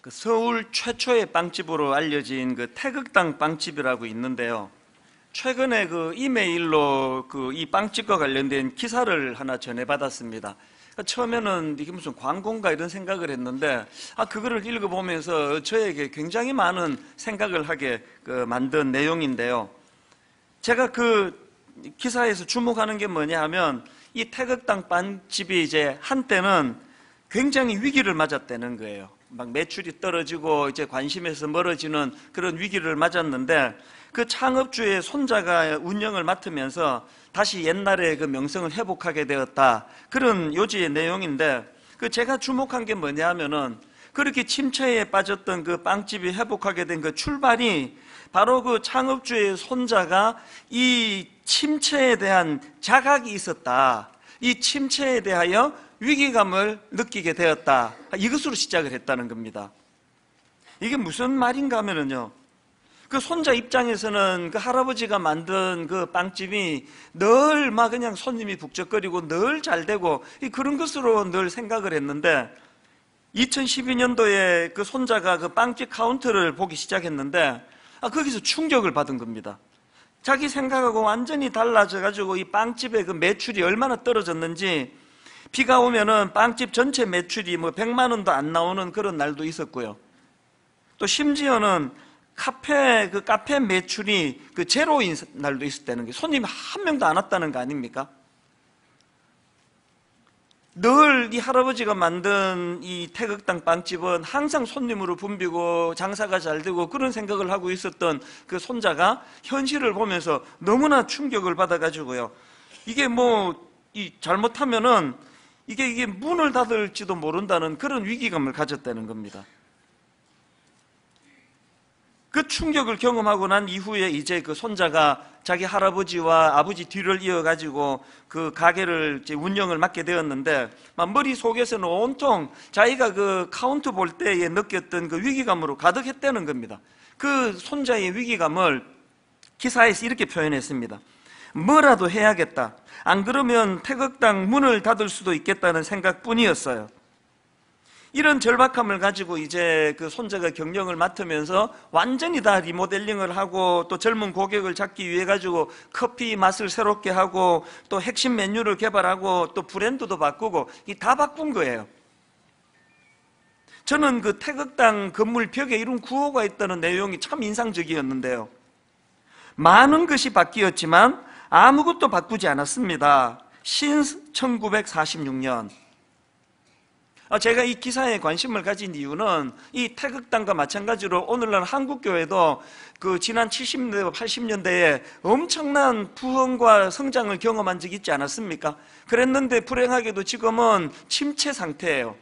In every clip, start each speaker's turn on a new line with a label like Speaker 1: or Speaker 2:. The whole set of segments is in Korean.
Speaker 1: 그 서울 최초의 빵집으로 알려진 그 태극당 빵집이라고 있는데요. 최근에 그 이메일로 그 이 빵집과 관련된 기사를 하나 전해받았습니다. 그러니까 처음에는 이게 무슨 광고인가 이런 생각을 했는데 아 그거를 읽어보면서 저에게 굉장히 많은 생각을 하게 그 만든 내용인데요. 제가 그 기사에서 주목하는 게 뭐냐 하면 이 태극당 빵집이 이제 한때는 굉장히 위기를 맞았다는 거예요. 막 매출이 떨어지고 이제 관심에서 멀어지는 그런 위기를 맞았는데 그 창업주의 손자가 운영을 맡으면서 다시 옛날의 그 명성을 회복하게 되었다. 그런 요지의 내용인데 그 제가 주목한 게 뭐냐 하면은 그렇게 침체에 빠졌던 그 빵집이 회복하게 된 그 출발이 바로 그 창업주의 손자가 이 침체에 대한 자각이 있었다. 이 침체에 대하여 위기감을 느끼게 되었다. 이것으로 시작을 했다는 겁니다. 이게 무슨 말인가 하면은요. 그 손자 입장에서는 그 할아버지가 만든 그 빵집이 늘 막 그냥 손님이 북적거리고 늘 잘 되고 그런 것으로 늘 생각을 했는데 2012년도에 그 손자가 그 빵집 카운트를 보기 시작했는데 아, 거기서 충격을 받은 겁니다. 자기 생각하고 완전히 달라져가지고 이 빵집의 그 매출이 얼마나 떨어졌는지 비가 오면은 빵집 전체 매출이 뭐 100만 원도 안 나오는 그런 날도 있었고요. 또 심지어는 카페 그 카페 매출이 그 제로인 날도 있었다는 게 손님 한 명도 안 왔다는 거 아닙니까? 늘 이 할아버지가 만든 이 태극당 빵집은 항상 손님으로 붐비고 장사가 잘 되고 그런 생각을 하고 있었던 그 손자가 현실을 보면서 너무나 충격을 받아가지고요. 이게 뭐, 이 잘못하면은 이게 이게 문을 닫을지도 모른다는 그런 위기감을 가졌다는 겁니다. 그 충격을 경험하고 난 이후에 이제 그 손자가 자기 할아버지와 아버지 뒤를 이어가지고 그 가게를 운영을 맡게 되었는데 머릿속에서는 온통 자기가 그 카운터 볼 때에 느꼈던 그 위기감으로 가득했다는 겁니다. 그 손자의 위기감을 기사에서 이렇게 표현했습니다. 뭐라도 해야겠다. 안 그러면 태극당 문을 닫을 수도 있겠다는 생각뿐이었어요. 이런 절박함을 가지고 이제 그 손자가 경영을 맡으면서 완전히 다 리모델링을 하고 또 젊은 고객을 잡기 위해 가지고 커피 맛을 새롭게 하고 또 핵심 메뉴를 개발하고 또 브랜드도 바꾸고 이 다 바꾼 거예요. 저는 그 태극당 건물 벽에 이런 구호가 있다는 내용이 참 인상적이었는데요. 많은 것이 바뀌었지만 아무것도 바꾸지 않았습니다. 신 1946년. 아, 제가 이 기사에 관심을 가진 이유는 이 태극당과 마찬가지로 오늘날 한국교회도 그 지난 70년대, 80년대에 엄청난 부흥과 성장을 경험한 적이 있지 않았습니까? 그랬는데 불행하게도 지금은 침체 상태예요.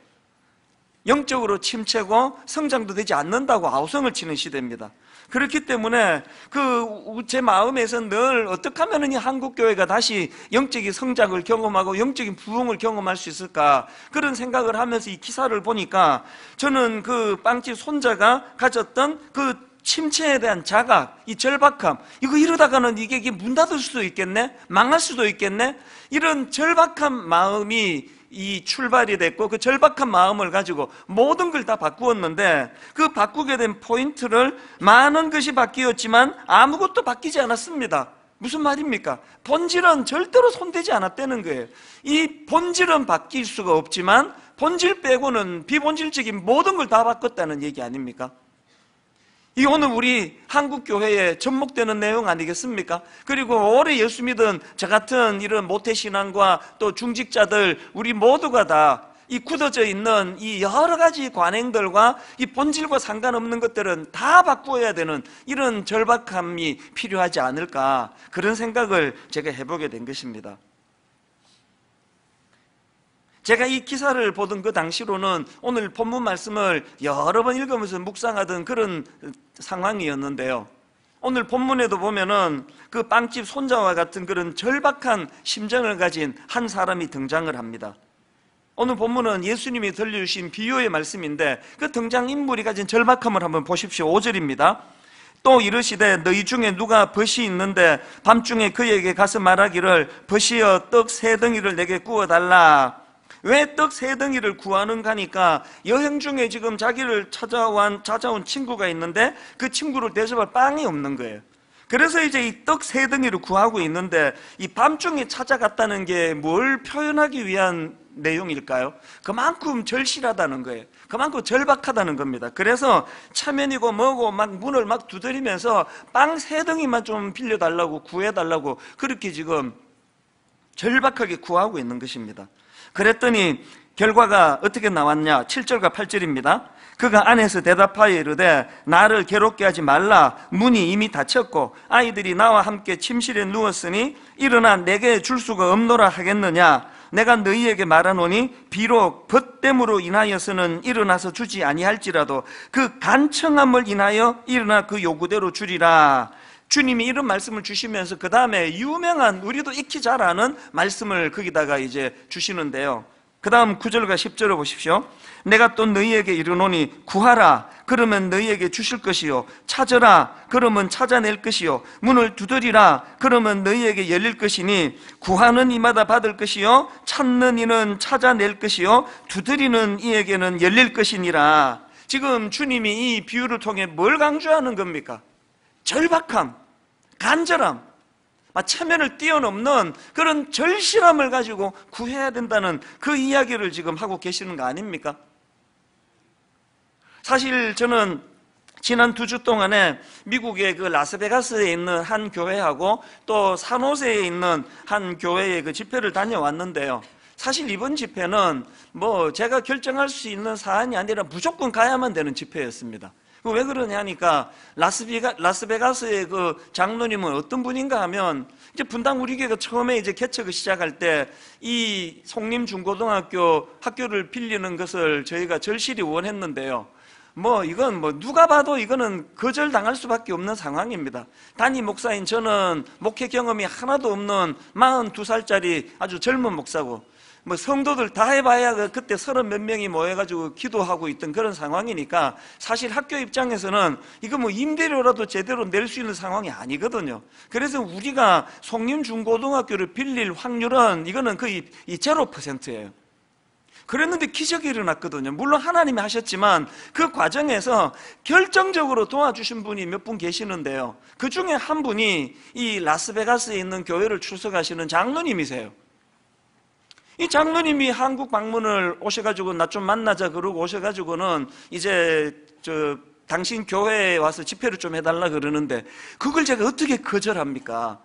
Speaker 1: 영적으로 침체고 성장도 되지 않는다고 아우성을 치는 시대입니다. 그렇기 때문에 그 제 마음에서 늘 어떻게 하면 이 한국 교회가 다시 영적인 성장을 경험하고 영적인 부흥을 경험할 수 있을까 그런 생각을 하면서 이 기사를 보니까 저는 그 빵집 손자가 가졌던 그 침체에 대한 자각, 이 절박함, 이거 이러다가는 이게, 문 닫을 수도 있겠네? 망할 수도 있겠네? 이런 절박한 마음이 이 출발이 됐고 그 절박한 마음을 가지고 모든 걸 다 바꾸었는데 그 바꾸게 된 포인트를 많은 것이 바뀌었지만 아무것도 바뀌지 않았습니다. 무슨 말입니까? 본질은 절대로 손대지 않았다는 거예요. 이 본질은 바뀔 수가 없지만 본질 빼고는 비본질적인 모든 걸 다 바꿨다는 얘기 아닙니까? 이 오늘 우리 한국 교회에 접목되는 내용 아니겠습니까? 그리고 오래 예수 믿은 저 같은 이런 모태 신앙과 또 중직자들 우리 모두가 다 이 굳어져 있는 이 여러 가지 관행들과 이 본질과 상관없는 것들은 다 바꾸어야 되는 이런 절박함이 필요하지 않을까 그런 생각을 제가 해보게 된 것입니다. 제가 이 기사를 보던 그 당시로는 오늘 본문 말씀을 여러 번 읽으면서 묵상하던 그런 상황이었는데요. 오늘 본문에도 보면은 그 빵집 손자와 같은 그런 절박한 심정을 가진 한 사람이 등장을 합니다. 오늘 본문은 예수님이 들려주신 비유의 말씀인데 그 등장인물이 가진 절박함을 한번 보십시오. 5절입니다. 또 이르시되 너희 중에 누가 벗이 있는데 밤중에 그에게 가서 말하기를 벗이여 떡 세 덩이를 내게 구워 달라 왜 떡 세 덩이를 구하는가 하니까 여행 중에 지금 자기를 찾아온, 찾아온 친구가 있는데 그 친구를 대접할 빵이 없는 거예요. 그래서 이제 이 떡 세 덩이를 구하고 있는데 이 밤중에 찾아갔다는 게 뭘 표현하기 위한 내용일까요? 그만큼 절실하다는 거예요. 그만큼 절박하다는 겁니다. 그래서 차면이고 뭐고 막 문을 막 두드리면서 빵 세 덩이만 좀 빌려달라고 구해달라고 그렇게 지금 절박하게 구하고 있는 것입니다. 그랬더니 결과가 어떻게 나왔냐? 7절과 8절입니다. 그가 안에서 대답하여 이르되 나를 괴롭게 하지 말라 문이 이미 닫혔고 아이들이 나와 함께 침실에 누웠으니 일어나 내게 줄 수가 없노라 하겠느냐 내가 너희에게 말하노니 비록 벗됨으로 인하여서는 일어나서 주지 아니할지라도 그 간청함을 인하여 일어나 그 요구대로 주리라 주님이 이런 말씀을 주시면서 그 다음에 유명한 우리도 익히 잘 아는 말씀을 거기다가 이제 주시는데요. 그 다음 9절과 10절을 보십시오. 내가 또 너희에게 이르노니 구하라. 그러면 너희에게 주실 것이요. 찾으라. 그러면 찾아낼 것이요. 문을 두드리라. 그러면 너희에게 열릴 것이니 구하는 이마다 받을 것이요. 찾는 이는 찾아낼 것이요. 두드리는 이에게는 열릴 것이니라. 지금 주님이 이 비유를 통해 뭘 강조하는 겁니까? 절박함, 간절함, 체면을 뛰어넘는 그런 절실함을 가지고 구해야 된다는 그 이야기를 지금 하고 계시는 거 아닙니까? 사실 저는 지난 두 주 동안에 미국의 그 라스베가스에 있는 한 교회하고 또 산호세에 있는 한 교회의 그 집회를 다녀왔는데요. 사실 이번 집회는 뭐 제가 결정할 수 있는 사안이 아니라 무조건 가야만 되는 집회였습니다. 왜 그러냐 하니까 라스베가, 라스베가스의 그 장로님은 어떤 분인가 하면 이제 분당 우리 교회가 처음에 이제 개척을 시작할 때 이 송림 중고등학교 학교를 빌리는 것을 저희가 절실히 원했는데요. 뭐 이건 뭐 누가 봐도 이거는 거절당할 수밖에 없는 상황입니다. 단임 목사인 저는 목회 경험이 하나도 없는 42살짜리 아주 젊은 목사고 뭐 성도들 다 해봐야 그 그때 서른 몇 명이 모여가지고 기도하고 있던 그런 상황이니까 사실 학교 입장에서는 이거 뭐 임대료라도 제대로 낼 수 있는 상황이 아니거든요. 그래서 우리가 송림중고등학교를 빌릴 확률은 이거는 거의 제로 퍼센트예요. 그랬는데 기적이 일어났거든요. 물론 하나님이 하셨지만 그 과정에서 결정적으로 도와주신 분이 몇 분 계시는데요. 그 중에 한 분이 이 라스베가스에 있는 교회를 출석하시는 장로님이세요. 이 장로님이 한국 방문을 오셔가지고 나 좀 만나자 그러고 오셔가지고는 이제 저 당신 교회에 와서 집회를 좀 해달라 그러는데 그걸 제가 어떻게 거절합니까?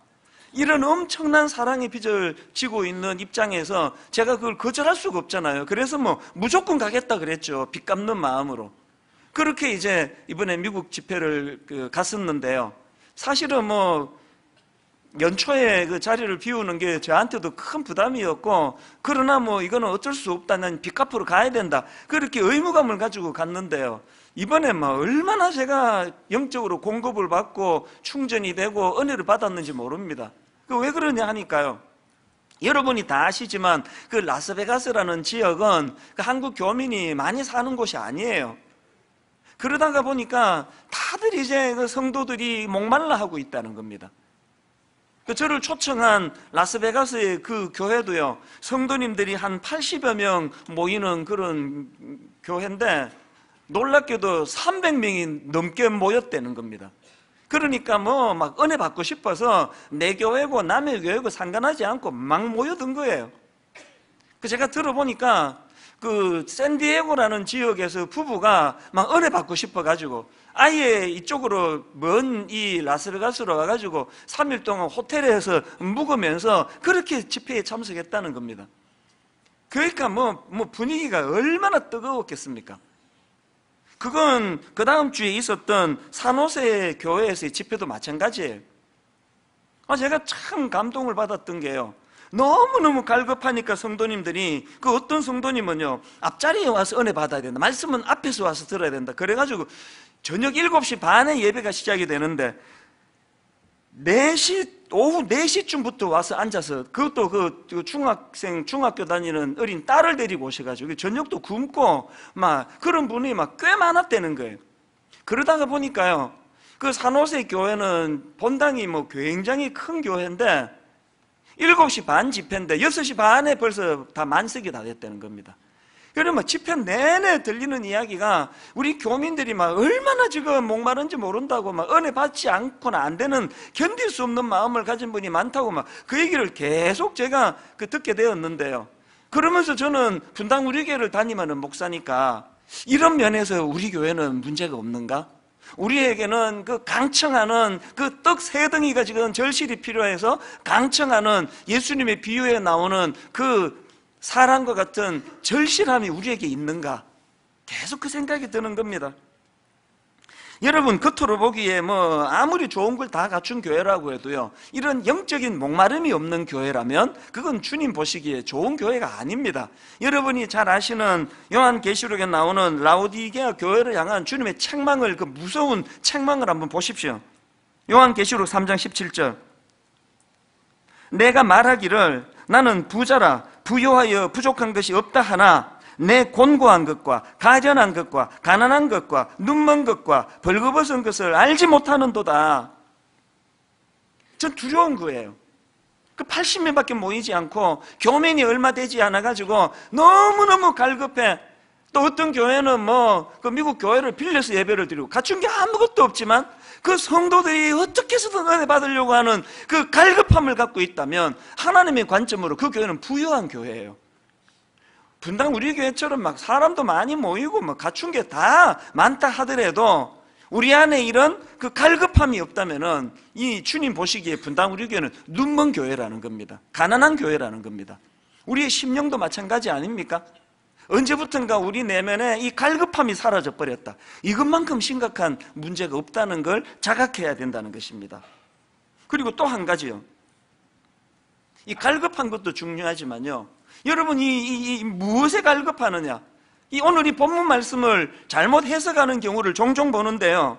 Speaker 1: 이런 엄청난 사랑의 빚을 지고 있는 입장에서 제가 그걸 거절할 수가 없잖아요. 그래서 뭐 무조건 가겠다 그랬죠. 빚 갚는 마음으로. 그렇게 이제 이번에 미국 집회를 그 갔었는데요. 사실은 뭐 연초에 그 자리를 비우는 게 저한테도 큰 부담이었고 그러나 뭐 이거는 어쩔 수 없다 난 빚 갚으러 가야 된다. 그렇게 의무감을 가지고 갔는데요. 이번에 뭐 얼마나 제가 영적으로 공급을 받고 충전이 되고 은혜를 받았는지 모릅니다. 그 왜 그러냐 하니까요. 여러분이 다 아시지만 그 라스베가스라는 지역은 그 한국 교민이 많이 사는 곳이 아니에요. 그러다가 보니까 다들 이제 그 성도들이 목말라 하고 있다는 겁니다 그 저를 초청한 라스베가스의 그 교회도요, 성도님들이 한 80여 명 모이는 그런 교회인데, 놀랍게도 300명이 넘게 모였다는 겁니다. 그러니까 뭐 막 은혜 받고 싶어서 내 교회고 남의 교회고 상관하지 않고 막 모여든 거예요. 그 제가 들어보니까 그 샌디에고라는 지역에서 부부가 막 은혜 받고 싶어 가지고 아예 이쪽으로 먼 이 라스베가스로 와가지고 3일 동안 호텔에서 묵으면서 그렇게 집회에 참석했다는 겁니다. 그러니까 뭐, 뭐 분위기가 얼마나 뜨거웠겠습니까? 그건 그 다음 주에 있었던 산호세 교회에서의 집회도 마찬가지예요. 아, 제가 참 감동을 받았던 게요. 너무너무 갈급하니까 성도님들이 그 어떤 성도님은요 앞자리에 와서 은혜 받아야 된다 말씀은 앞에서 와서 들어야 된다 그래가지고 저녁 7시 반에 예배가 시작이 되는데 4시, 오후 4시쯤부터 와서 앉아서 그것도 그, 그 중학생, 중학교 다니는 어린 딸을 데리고 오셔 가지고 저녁도 굶고 막 그런 분이 막 꽤 많았다는 거예요. 그러다가 보니까요. 그 산호세 교회는 본당이 뭐 굉장히 큰 교회인데 7시 반 집회인데 6시 반에 벌써 다 만석이 다 됐다는 겁니다. 그러면 집회 내내 들리는 이야기가 우리 교민들이 막 얼마나 지금 목마른지 모른다고 막 은혜 받지 않고는 안 되는 견딜 수 없는 마음을 가진 분이 많다고 막 그 얘기를 계속 제가 그 듣게 되었는데요. 그러면서 저는 분당 우리 교회를 다니면은 목사니까 이런 면에서 우리 교회는 문제가 없는가? 우리에게는 그 강청하는 그 떡 세 덩이가 지금 절실히 필요해서 강청하는 예수님의 비유에 나오는 그 사랑과 같은 절실함이 우리에게 있는가? 계속 그 생각이 드는 겁니다. 여러분 겉으로 보기에 뭐 아무리 좋은 걸 다 갖춘 교회라고 해도요 이런 영적인 목마름이 없는 교회라면 그건 주님 보시기에 좋은 교회가 아닙니다 여러분이 잘 아시는 요한계시록에 나오는 라오디게아 교회를 향한 주님의 책망을 그 무서운 책망을 한번 보십시오 요한계시록 3장 17절 내가 말하기를 나는 부자라 부요하여 부족한 것이 없다 하나 내 곤고한 것과 가련한 것과 가난한 것과 눈먼 것과 벌거벗은 것을 알지 못하는도다. 전 두려운 거예요. 그 80명밖에 모이지 않고 교민이 얼마 되지 않아 가지고 너무너무 갈급해. 또 어떤 교회는 뭐 그 미국 교회를 빌려서 예배를 드리고 갖춘 게 아무것도 없지만 그 성도들이 어떻게 해서든 은혜 받으려고 하는 그 갈급함을 갖고 있다면 하나님의 관점으로 그 교회는 부유한 교회예요. 분당 우리 교회처럼 막 사람도 많이 모이고 뭐 갖춘 게 다 많다 하더라도 우리 안에 이런 그 갈급함이 없다면은 이 주님 보시기에 분당 우리 교회는 눈먼 교회라는 겁니다. 가난한 교회라는 겁니다. 우리의 심령도 마찬가지 아닙니까? 언제부턴가 우리 내면에 이 갈급함이 사라져 버렸다. 이것만큼 심각한 문제가 없다는 걸 자각해야 된다는 것입니다. 그리고 또 한 가지요. 이 갈급한 것도 중요하지만요. 여러분 이, 이, 이 무엇에 갈급하느냐? 이 오늘 이 본문 말씀을 잘못 해석하는 경우를 종종 보는데요.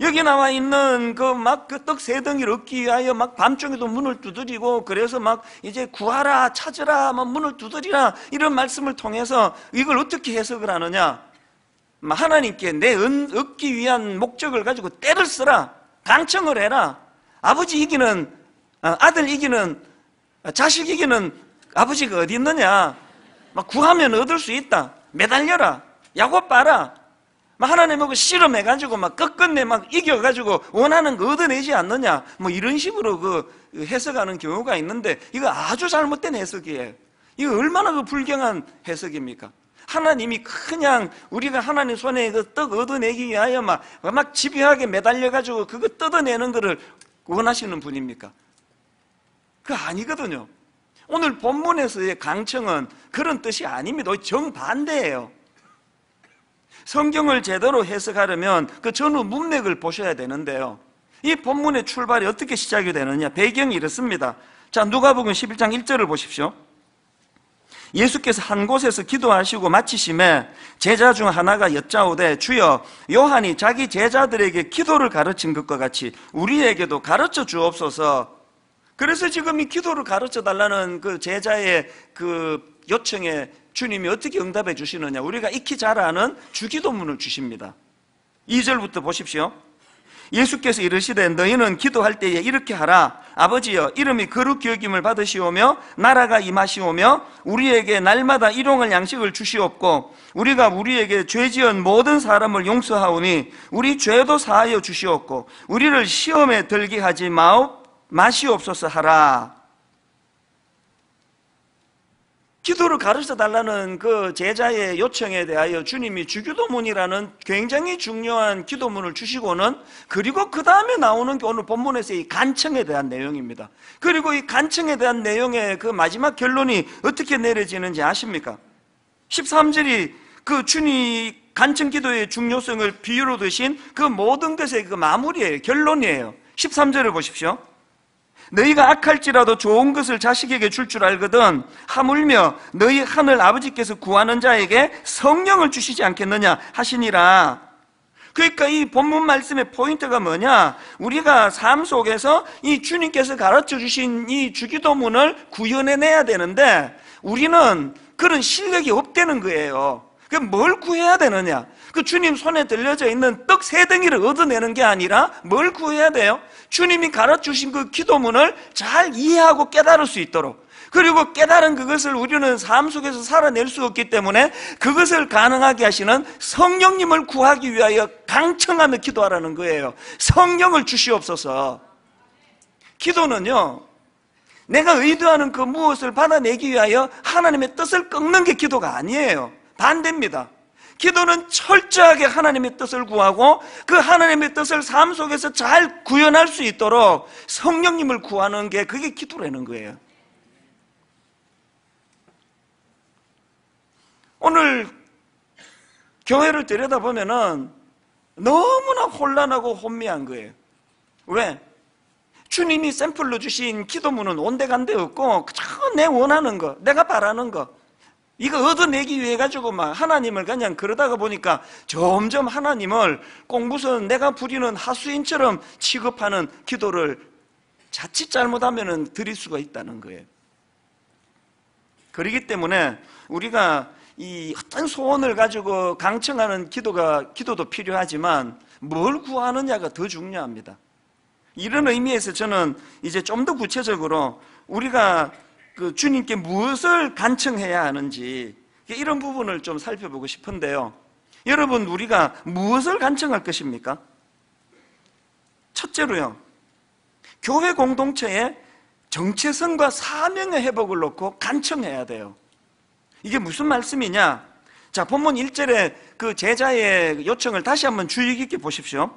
Speaker 1: 여기 나와 있는 그 막 그 떡 세 덩이를 얻기 위하여 막 밤중에도 문을 두드리고 그래서 막 이제 구하라 찾으라 막 문을 두드리라 이런 말씀을 통해서 이걸 어떻게 해석을 하느냐? 하나님께 내 은, 얻기 위한 목적을 가지고 때를 쓰라 강청을 해라 아버지 이기는 어, 아들 이기는 자식 이기는 아버지가 어디 있느냐? 막 구하면 얻을 수 있다. 매달려라. 야곱 봐라. 막 하나님하고 실험해가지고 막 끝끝내 막 이겨가지고 원하는 거 얻어내지 않느냐. 뭐 이런 식으로 그 해석하는 경우가 있는데 이거 아주 잘못된 해석이에요. 이거 얼마나 그 불경한 해석입니까? 하나님이 그냥 우리가 하나님 손에 그 떡 얻어내기 위하여 막, 막 집요하게 매달려가지고 그거 뜯어내는 것을 원하시는 분입니까? 그거 아니거든요. 오늘 본문에서의 강청은 그런 뜻이 아닙니다. 정반대예요. 성경을 제대로 해석하려면 그 전후 문맥을 보셔야 되는데요. 이 본문의 출발이 어떻게 시작이 되느냐? 배경이 이렇습니다. 자, 누가복음 11장 1절을 보십시오. 예수께서 한 곳에서 기도하시고 마치심에 제자 중 하나가 여짜오되 주여 요한이 자기 제자들에게 기도를 가르친 것과 같이 우리에게도 가르쳐 주옵소서 그래서 지금 이 기도를 가르쳐 달라는 그 제자의 그 요청에 주님이 어떻게 응답해 주시느냐. 우리가 익히 잘 아는 주기도문을 주십니다. 2절부터 보십시오. 예수께서 이르시되 너희는 기도할 때에 이렇게 하라. 아버지여 이름이 거룩 여김을 받으시오며 나라가 임하시오며 우리에게 날마다 일용할 양식을 주시옵고 우리가 우리에게 죄 지은 모든 사람을 용서하오니 우리 죄도 사하여 주시옵고 우리를 시험에 들게 하지 마옵 마시옵소서 하라. 기도를 가르쳐 달라는 그 제자의 요청에 대하여 주님이 주기도문이라는 굉장히 중요한 기도문을 주시고는 그리고 그 다음에 나오는 게 오늘 본문에서 이 간청에 대한 내용입니다. 그리고 이 간청에 대한 내용의 그 마지막 결론이 어떻게 내려지는지 아십니까? 13절이 그 주님 간청 기도의 중요성을 비유로 드신 그 모든 것의 그 마무리예요. 결론이에요. 13절을 보십시오. 너희가 악할지라도 좋은 것을 자식에게 줄줄 알거든 하물며 너희 하늘 아버지께서 구하는 자에게 성령을 주시지 않겠느냐 하시니라. 그러니까 이 본문 말씀의 포인트가 뭐냐? 우리가 삶 속에서 이 주님께서 가르쳐 주신 이 주기도문을 구현해내야 되는데 우리는 그런 실력이 없다는 거예요 그뭘 구해야 되느냐? 그 주님 손에 들려져 있는 떡 세 덩이를 얻어내는 게 아니라 뭘 구해야 돼요? 주님이 가르쳐 주신 그 기도문을 잘 이해하고 깨달을 수 있도록 그리고 깨달은 그것을 우리는 삶 속에서 살아낼 수 없기 때문에 그것을 가능하게 하시는 성령님을 구하기 위하여 강청하며 기도하라는 거예요. 성령을 주시옵소서. 기도는요, 내가 의도하는 그 무엇을 받아내기 위하여 하나님의 뜻을 꺾는 게 기도가 아니에요. 반대입니다. 기도는 철저하게 하나님의 뜻을 구하고 그 하나님의 뜻을 삶 속에서 잘 구현할 수 있도록 성령님을 구하는 게 그게 기도라는 거예요. 오늘 교회를 들여다보면은 너무나 혼란하고 혼미한 거예요. 왜? 주님이 샘플로 주신 기도문은 온데간데 없고 그저 내 원하는 거, 내가 바라는 거 이거 얻어내기 위해 가지고 막 하나님을 그냥 그러다가 보니까 점점 하나님을 꼭 무슨 내가 부리는 하수인처럼 취급하는 기도를 자칫 잘못하면 드릴 수가 있다는 거예요. 그렇기 때문에 우리가 이 어떤 소원을 가지고 강청하는 기도가 기도도 필요하지만 뭘 구하느냐가 더 중요합니다. 이런 의미에서 저는 이제 좀 더 구체적으로 우리가 그 주님께 무엇을 간청해야 하는지 이런 부분을 좀 살펴보고 싶은데요. 여러분 우리가 무엇을 간청할 것입니까? 첫째로요. 교회 공동체의 정체성과 사명의 회복을 놓고 간청해야 돼요. 이게 무슨 말씀이냐? 자, 본문 1절에 그 제자의 요청을 다시 한번 주의 깊게 보십시오.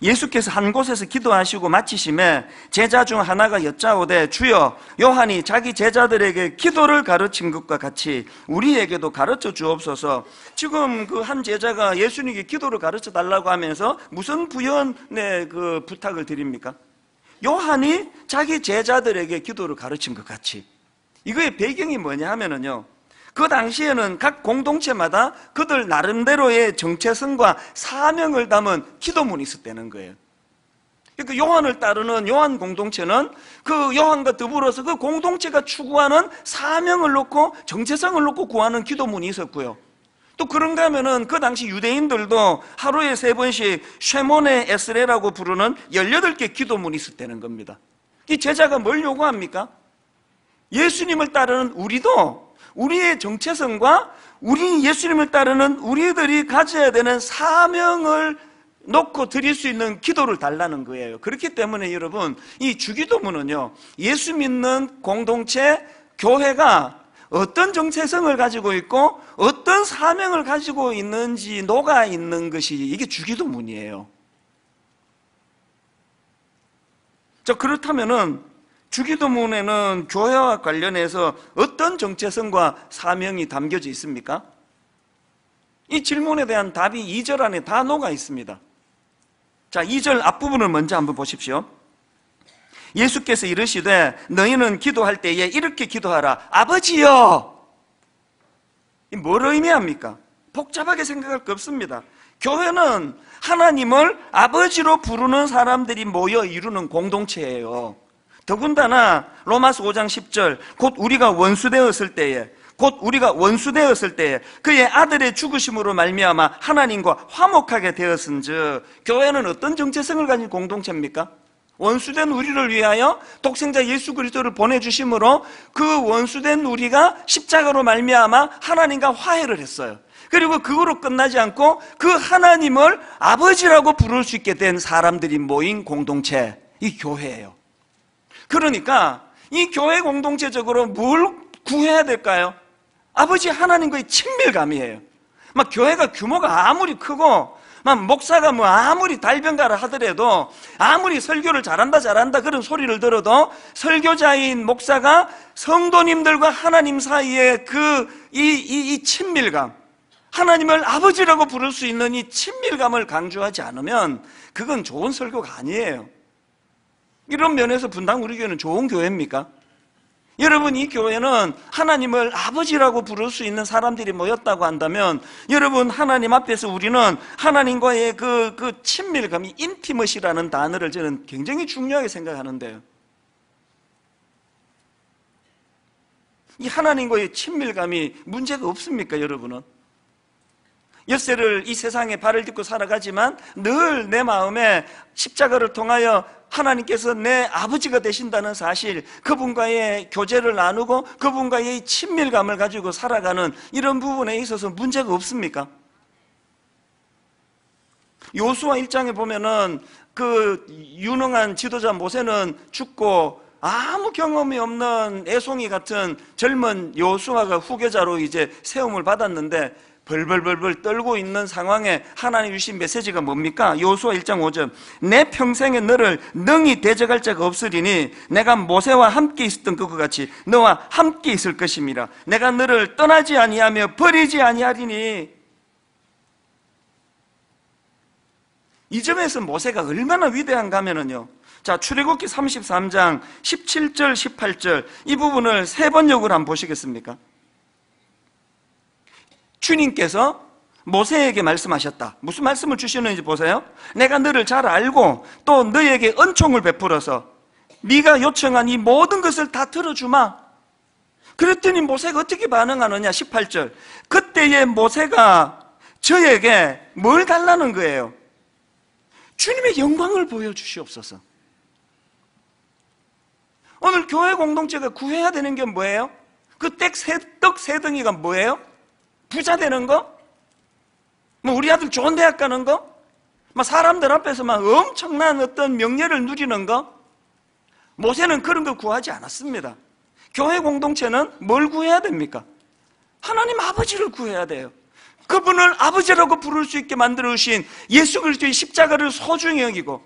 Speaker 1: 예수께서 한 곳에서 기도하시고 마치심에 제자 중 하나가 여짜오되 주여 요한이 자기 제자들에게 기도를 가르친 것과 같이 우리에게도 가르쳐 주옵소서 지금 그 한 제자가 예수님께 기도를 가르쳐 달라고 하면서 무슨 부연의 그 부탁을 드립니까? 요한이 자기 제자들에게 기도를 가르친 것 같이 이거의 배경이 뭐냐 하면은요 그 당시에는 각 공동체마다 그들 나름대로의 정체성과 사명을 담은 기도문이 있었다는 거예요. 그러니까 요한을 따르는 요한 공동체는 그 요한과 더불어서 그 공동체가 추구하는 사명을 놓고 정체성을 놓고 구하는 기도문이 있었고요. 또 그런가 하면은 그 당시 유대인들도 하루에 세 번씩 쉐몬의 에스레라고 부르는 18개 기도문이 있었다는 겁니다. 이 제자가 뭘 요구합니까? 예수님을 따르는 우리도 우리의 정체성과 우리 예수님을 따르는 우리들이 가져야 되는 사명을 놓고 드릴 수 있는 기도를 달라는 거예요. 그렇기 때문에 여러분, 이 주기도문은요, 예수 믿는 공동체, 교회가 어떤 정체성을 가지고 있고 어떤 사명을 가지고 있는지 녹아 있는 것이 이게 주기도문이에요. 자, 그렇다면은 주기도문에는 교회와 관련해서 어떤 정체성과 사명이 담겨져 있습니까? 이 질문에 대한 답이 2절 안에 다 녹아 있습니다. 자, 2절 앞부분을 먼저 한번 보십시오. 예수께서 이르시되 너희는 기도할 때에 이렇게 기도하라. 아버지여! 뭘 의미합니까? 복잡하게 생각할 거 없습니다. 교회는 하나님을 아버지로 부르는 사람들이 모여 이루는 공동체예요. 더군다나 로마서 5장 10절 곧 우리가 원수되었을 때에 곧 우리가 원수되었을 때에 그의 아들의 죽으심으로 말미암아 하나님과 화목하게 되었은즉 교회는 어떤 정체성을 가진 공동체입니까? 원수된 우리를 위하여 독생자 예수 그리스도를 보내주심으로 그 원수된 우리가 십자가로 말미암아 하나님과 화해를 했어요. 그리고 그거로 끝나지 않고 그 하나님을 아버지라고 부를 수 있게 된 사람들이 모인 공동체, 이 교회예요. 그러니까 이 교회 공동체적으로 뭘 구해야 될까요? 아버지 하나님과의 친밀감이에요. 막 교회가 규모가 아무리 크고 막 목사가 뭐 아무리 달변가를 하더라도 아무리 설교를 잘한다 잘한다 그런 소리를 들어도 설교자인 목사가 성도님들과 하나님 사이에 그이 이, 이 친밀감 하나님을 아버지라고 부를 수 있는 이 친밀감을 강조하지 않으면 그건 좋은 설교가 아니에요. 이런 면에서 분당 우리 교회는 좋은 교회입니까? 여러분 이 교회는 하나님을 아버지라고 부를 수 있는 사람들이 모였다고 한다면 여러분 하나님 앞에서 우리는 하나님과의 그, 그 친밀감이 인티머시라는 단어를 저는 굉장히 중요하게 생각하는데요 이 하나님과의 친밀감이 문제가 없습니까 여러분은? 엿새를 이 세상에 발을 딛고 살아가지만 늘 내 마음에 십자가를 통하여 하나님께서 내 아버지가 되신다는 사실, 그분과의 교제를 나누고 그분과의 친밀감을 가지고 살아가는 이런 부분에 있어서 문제가 없습니까? 요수와 1장에 보면은 그 유능한 지도자 모세는 죽고 아무 경험이 없는 애송이 같은 젊은 요수아가 후계자로 이제 세움을 받았는데 벌벌벌벌 떨고 있는 상황에 하나님 주신 메시지가 뭡니까? 요수아 1장 5절 내 평생에 너를 능히 대적할 자가 없으리니 내가 모세와 함께 있었던 것과 같이 너와 함께 있을 것입니다 내가 너를 떠나지 아니하며 버리지 아니하리니 이 점에서 모세가 얼마나 위대한가 하면은요 자, 출애굽기 33장 17절, 18절 이 부분을 세 번 역으로 한번 보시겠습니까? 주님께서 모세에게 말씀하셨다. 무슨 말씀을 주시는지 보세요. 내가 너를 잘 알고 또 너에게 은총을 베풀어서 네가 요청한 이 모든 것을 다 들어주마. 그랬더니 모세가 어떻게 반응하느냐? 18절. 그때의 모세가 저에게 뭘 달라는 거예요? 주님의 영광을 보여주시옵소서. 오늘 교회 공동체가 구해야 되는 게 뭐예요? 그 떡세 덩이가 뭐예요? 부자 되는 거? 뭐 우리 아들 좋은 대학 가는 거? 막 사람들 앞에서 막 엄청난 어떤 명예를 누리는 거? 모세는 그런 거 구하지 않았습니다. 교회 공동체는 뭘 구해야 됩니까? 하나님 아버지를 구해야 돼요. 그분을 아버지라고 부를 수 있게 만들어 주신 예수 그리스도의 십자가를 소중히 여기고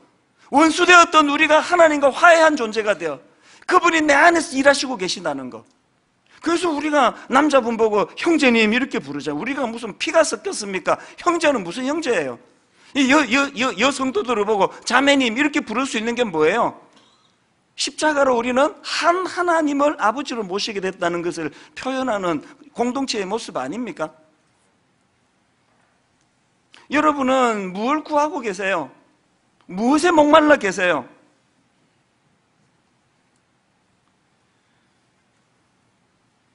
Speaker 1: 원수되었던 우리가 하나님과 화해한 존재가 되어 그분이 내 안에서 일하시고 계신다는 거. 그래서 우리가 남자분 보고 형제님 이렇게 부르자. 우리가 무슨 피가 섞였습니까? 형제는 무슨 형제예요? 여, 여, 여, 여성도들을 보고 자매님 이렇게 부를 수 있는 게 뭐예요? 십자가로 우리는 한 하나님을 아버지로 모시게 됐다는 것을 표현하는 공동체의 모습 아닙니까? 여러분은 무엇을 구하고 계세요? 무엇에 목말라 계세요?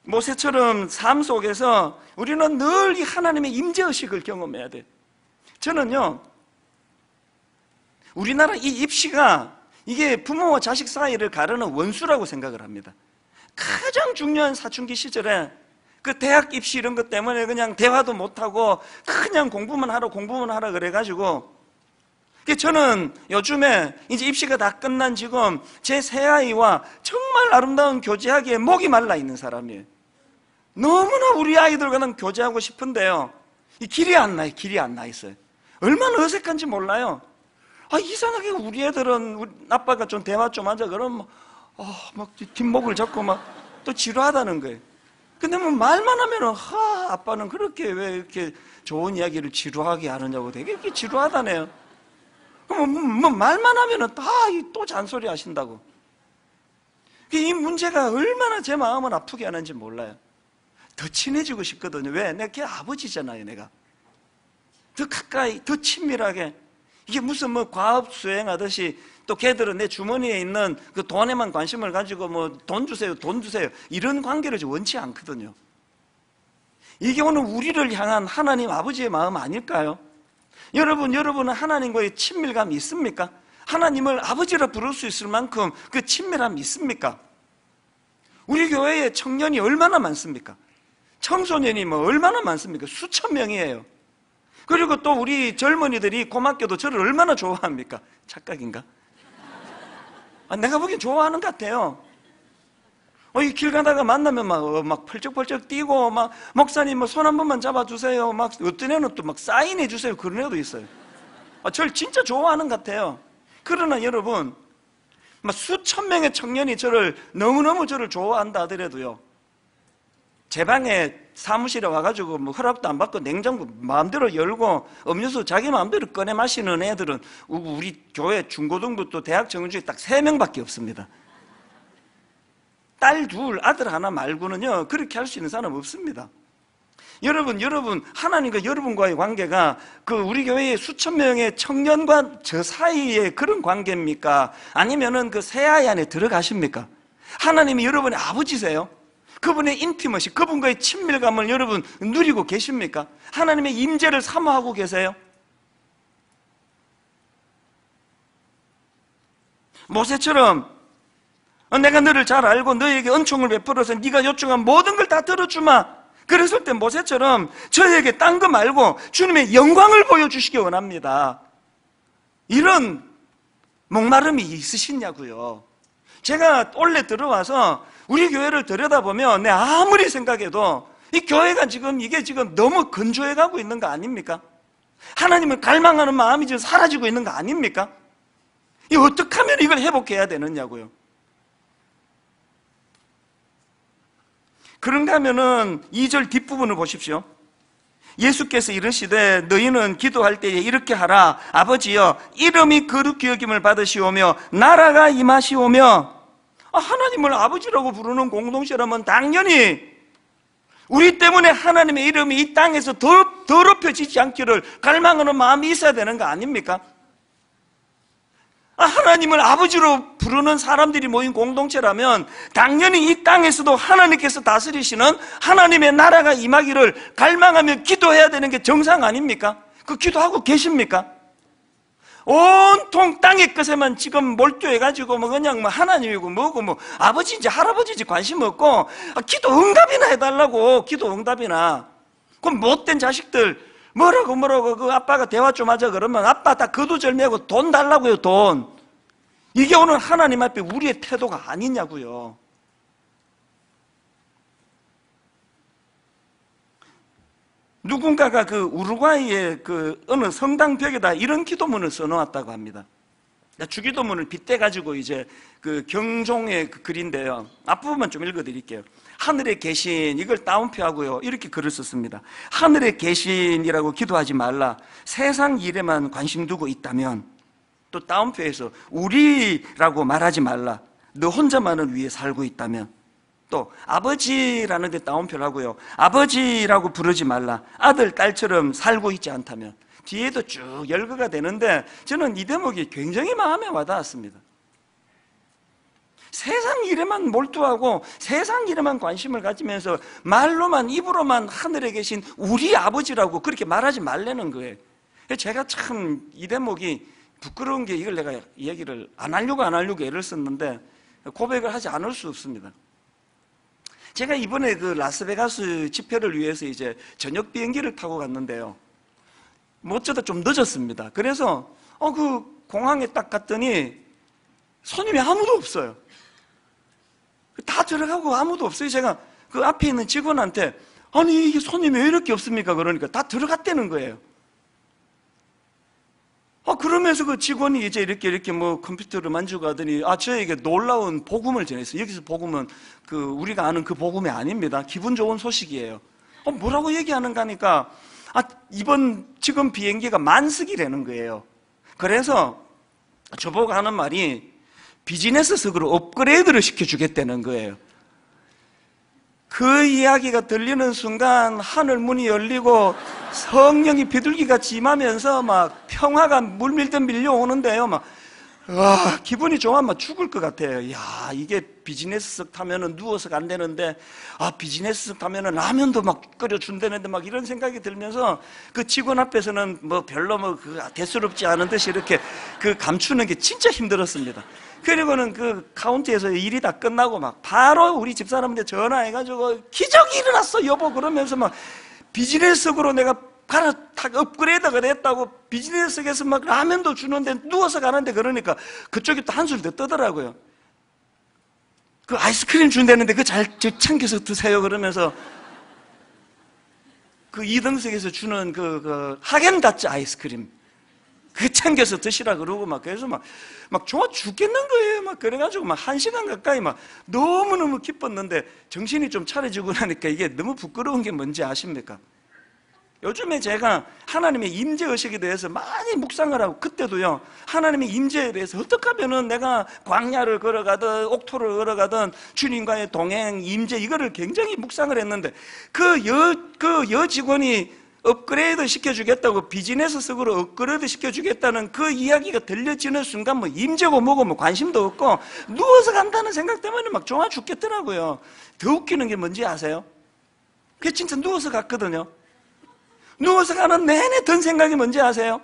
Speaker 1: 모세처럼 삶 속에서 우리는 늘 이 하나님의 임재의식을 경험해야 돼. 저는요, 우리나라 이 입시가 이게 부모와 자식 사이를 가르는 원수라고 생각을 합니다. 가장 중요한 사춘기 시절에 그 대학 입시 이런 것 때문에 그냥 대화도 못하고 그냥 공부만 하라 공부만 하라 그래가지고 저는 요즘에 이제 입시가 다 끝난 지금 제 새아이와 정말 아름다운 교제하기에 목이 말라 있는 사람이에요. 너무나 우리 아이들과는 교제하고 싶은데요. 이 길이 안 나요. 길이 안 나 있어요. 얼마나 어색한지 몰라요. 아, 이상하게 우리 애들은 우리 아빠가 좀 대화 좀 하자 그러면 막, 어, 막 뒷목을 잡고 막 또 지루하다는 거예요. 근데 뭐 말만 하면은 하 아빠는 그렇게 왜 이렇게 좋은 이야기를 지루하게 하느냐고 되게 이렇게 지루하다네요. 그럼 뭐, 뭐 말만 하면은 다또 잔소리 하신다고. 이 문제가 얼마나 제 마음을 아프게 하는지 몰라요. 더 친해지고 싶거든요. 왜? 내가 걔 아버지잖아요, 내가. 더 가까이, 더 친밀하게. 이게 무슨 뭐 과업 수행하듯이 또 걔들은 내 주머니에 있는 그 돈에만 관심을 가지고 뭐 돈 주세요, 돈 주세요. 이런 관계를 원치 않거든요. 이게 오늘 우리를 향한 하나님 아버지의 마음 아닐까요? 여러분, 여러분은 하나님과의 친밀감이 있습니까? 하나님을 아버지라 부를 수 있을 만큼 그 친밀함이 있습니까? 우리 교회에 청년이 얼마나 많습니까? 청소년이 뭐 얼마나 많습니까? 수천 명이에요. 그리고 또 우리 젊은이들이 고맙게도 저를 얼마나 좋아합니까? 착각인가? 아, 내가 보기엔 좋아하는 것 같아요. 어, 길 가다가 만나면 막, 어, 막 펄쩍펄쩍 뛰고, 막, 목사님 뭐 손 한 번만 잡아주세요. 막, 어떤 애는 또 막 사인해주세요. 그런 애도 있어요. 아, 저를 진짜 좋아하는 것 같아요. 그러나 여러분, 막 수천 명의 청년이 저를, 너무너무 저를 좋아한다 하더라도요. 제 방에 사무실에 와가지고 뭐 허락도 안 받고 냉장고 마음대로 열고 음료수 자기 마음대로 꺼내 마시는 애들은 우리 교회 중고등부 또 대학 정원 중에 딱 세 명밖에 없습니다. 딸 둘, 아들 하나 말고는요 그렇게 할 수 있는 사람 없습니다. 여러분, 여러분 하나님과 여러분과의 관계가 그 우리 교회의 수천 명의 청년과 저 사이의 그런 관계입니까? 아니면은 그 안에 들어가십니까? 하나님이 여러분의 아버지세요. 그분의 인티머시, 그분과의 친밀감을 여러분 누리고 계십니까? 하나님의 임재를 사모하고 계세요? 모세처럼 어, 내가 너를 잘 알고 너에게 은총을 베풀어서 네가 요청한 모든 걸 다 들어주마. 그랬을 때 모세처럼 저에게 딴 거 말고 주님의 영광을 보여주시기 원합니다. 이런 목마름이 있으시냐고요. 제가 원래 들어와서 우리 교회를 들여다보면 내 아무리 생각해도 이 교회가 지금 이게 지금 너무 건조해 가고 있는 거 아닙니까? 하나님을 갈망하는 마음이 지금 사라지고 있는 거 아닙니까? 이 어떻게 하면 이걸 회복해야 되느냐고요. 그런가 하면은 2절 뒷부분을 보십시오. 예수께서 이르시되 너희는 기도할 때에 이렇게 하라 아버지여 이름이 거룩히 여김을 받으시오며 나라가 임하시오며 아, 하나님을 아버지라고 부르는 공동체라면 당연히 우리 때문에 하나님의 이름이 이 땅에서 더, 더럽혀지지 않기를 갈망하는 마음이 있어야 되는 거 아닙니까? 아, 하나님을 아버지로 부르는 사람들이 모인 공동체라면 당연히 이 땅에서도 하나님께서 다스리시는 하나님의 나라가 임하기를 갈망하며 기도해야 되는 게 정상 아닙니까? 그 기도하고 계십니까? 온통 땅의 것에만 지금 몰두해가지고 뭐 그냥 뭐 하나님이고 뭐고 뭐 아버지인지 할아버지인지 관심 없고 아, 기도 응답이나 해달라고 기도 응답이나. 그럼 못된 자식들 뭐라고 뭐라고 그 아빠가 대화 좀 하자 그러면 아빠 다 거두절미하고 돈 달라고요 돈. 이게 오늘 하나님 앞에 우리의 태도가 아니냐고요 누군가가 그 우루과이의 그 어느 성당 벽에다 이런 기도문을 써놓았다고 합니다. 주기도문을 빗대 가지고 이제 그 경종의 그 글인데요. 앞부분만 좀 읽어드릴게요. 하늘에 계신 이걸 따옴표하고요. 이렇게 글을 썼습니다. 하늘에 계신이라고 기도하지 말라. 세상 일에만 관심 두고 있다면 또 따옴표에서 우리라고 말하지 말라. 너 혼자만을 위해 살고 있다면 또 아버지라는 데 따옴표를 하고요. 아버지라고 부르지 말라. 아들, 딸처럼 살고 있지 않다면 뒤에도 쭉 열거가 되는데 저는 이 대목이 굉장히 마음에 와닿았습니다. 세상 일에만 몰두하고 세상 일에만 관심을 가지면서 말로만 입으로만 하늘에 계신 우리 아버지라고 그렇게 말하지 말라는 거예요. 제가 참 이 대목이 부끄러운 게 이걸 내가 얘기를 안 하려고 안 하려고 애를 썼는데 고백을 하지 않을 수 없습니다. 제가 이번에 그 라스베가스 집회를 위해서 이제 저녁 비행기를 타고 갔는데요. 뭐 어쩌다 좀 늦었습니다. 그래서 어 그 공항에 딱 갔더니 손님이 아무도 없어요. 다 들어가고 아무도 없어요. 제가 그 앞에 있는 직원한테 아니 이게 손님이 왜 이렇게 없습니까? 그러니까 다 들어갔다는 거예요. 아, 그러면서 그 직원이 이제 이렇게 이렇게 뭐 컴퓨터를 만지고 하더니 아, 저에게 놀라운 복음을 전했어요. 여기서 복음은 그 우리가 아는 그 복음이 아닙니다. 기분 좋은 소식이에요. 어, 뭐라고 얘기하는가 하니까 아, 이번 지금 비행기가 만석이라는 거예요. 그래서 저보고 하는 말이 비즈니스석으로 업그레이드를 시켜주겠다는 거예요. 그 이야기가 들리는 순간 하늘 문이 열리고 성령이 비둘기같이 임하면서 막 평화가 물밀듯 밀려오는데요. 막, 와, 기분이 좋아막 죽을 것 같아요. 야, 이게 비즈니스석 타면은 누워서 안 되는데, 아, 비즈니스석 타면은 라면도 막 끓여준다는데 막 이런 생각이 들면서 그 직원 앞에서는 뭐 별로 뭐 그 대수롭지 않은 듯이 이렇게 그 감추는 게 진짜 힘들었습니다. 그리고는 그 카운티에서 일이 다 끝나고 막 바로 우리 집사람한테 전화해가지고 기적이 일어났어 여보 그러면서 막 비즈니스석으로 내가 갈아타 업그레이드가 됐다고 비즈니스석에서 막 라면도 주는데 누워서 가는데 그러니까 그쪽이 또 한술 더 떠더라고요. 그 아이스크림 준다는데 그잘 챙겨서 드세요 그러면서 그 2등석에서 주는 그, 그 하겐다츠 아이스크림 그 챙겨서 드시라 그러고 막 그래서 막, 막 좋아 죽겠는 거예요. 막 그래가지고 막 한 시간 가까이 막 너무너무 기뻤는데 정신이 좀 차려지고 나니까 이게 너무 부끄러운 게 뭔지 아십니까? 요즘에 제가 하나님의 임재 의식에 대해서 많이 묵상을 하고 그때도요 하나님의 임재에 대해서 어떻게 하면은 내가 광야를 걸어가든 옥토를 걸어가든 주님과의 동행 임재 이거를 굉장히 묵상을 했는데 그 여 그 여직원이 업그레이드 시켜주겠다고 비즈니스적으로 업그레이드 시켜주겠다는 그 이야기가 들려지는 순간 뭐 임재고 뭐고 뭐 관심도 없고 누워서 간다는 생각 때문에 막 좋아 죽겠더라고요. 더 웃기는 게 뭔지 아세요? 그게 진짜 누워서 갔거든요. 누워서 가는 내내 든 생각이 뭔지 아세요?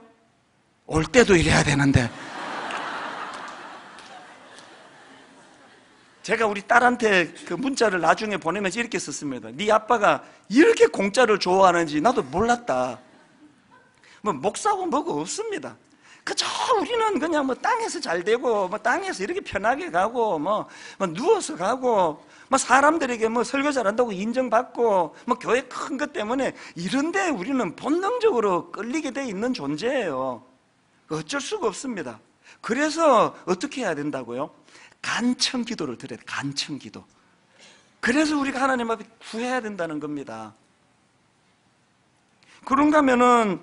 Speaker 1: 올 때도 이래야 되는데. 제가 우리 딸한테 그 문자를 나중에 보내면서 이렇게 썼습니다. 네 아빠가 이렇게 공짜를 좋아하는지 나도 몰랐다. 뭐 목사고 뭐고 없습니다. 그저 우리는 그냥 뭐 땅에서 잘 되고 뭐 땅에서 이렇게 편하게 가고 뭐, 뭐 누워서 가고 뭐 사람들에게 뭐 설교 잘한다고 인정받고 뭐 교회 큰 것 때문에 이런데 우리는 본능적으로 끌리게 돼 있는 존재예요. 어쩔 수가 없습니다. 그래서 어떻게 해야 된다고요? 간청 기도를 드려야 돼. 간청 기도. 그래서 우리가 하나님 앞에 구해야 된다는 겁니다. 그런가 하면은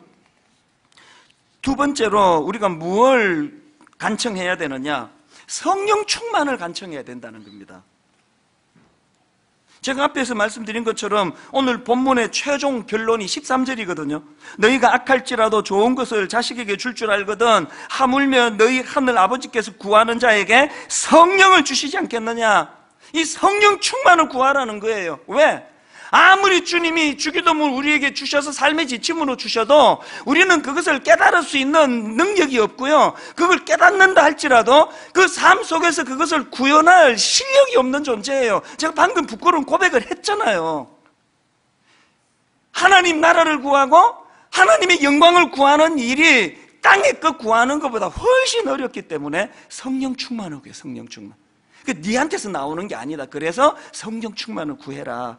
Speaker 1: 두 번째로 우리가 무엇을 간청해야 되느냐? 성령 충만을 간청해야 된다는 겁니다. 제가 앞에서 말씀드린 것처럼 오늘 본문의 최종 결론이 13절이거든요. 너희가 악할지라도 좋은 것을 자식에게 줄줄 알거든 하물며 너희 하늘 아버지께서 구하는 자에게 성령을 주시지 않겠느냐. 이 성령 충만을 구하라는 거예요. 왜? 아무리 주님이 주기도문 우리에게 주셔서 삶의 지침으로 주셔도 우리는 그것을 깨달을 수 있는 능력이 없고요. 그걸 깨닫는다 할지라도 그 삶 속에서 그것을 구현할 실력이 없는 존재예요. 제가 방금 부끄러운 고백을 했잖아요. 하나님 나라를 구하고 하나님의 영광을 구하는 일이 땅의 것 구하는 것보다 훨씬 어렵기 때문에 성령 충만하고요. 성령 충만. 그 니한테서 나오는 게 아니다. 그래서 성령 충만을 구해라.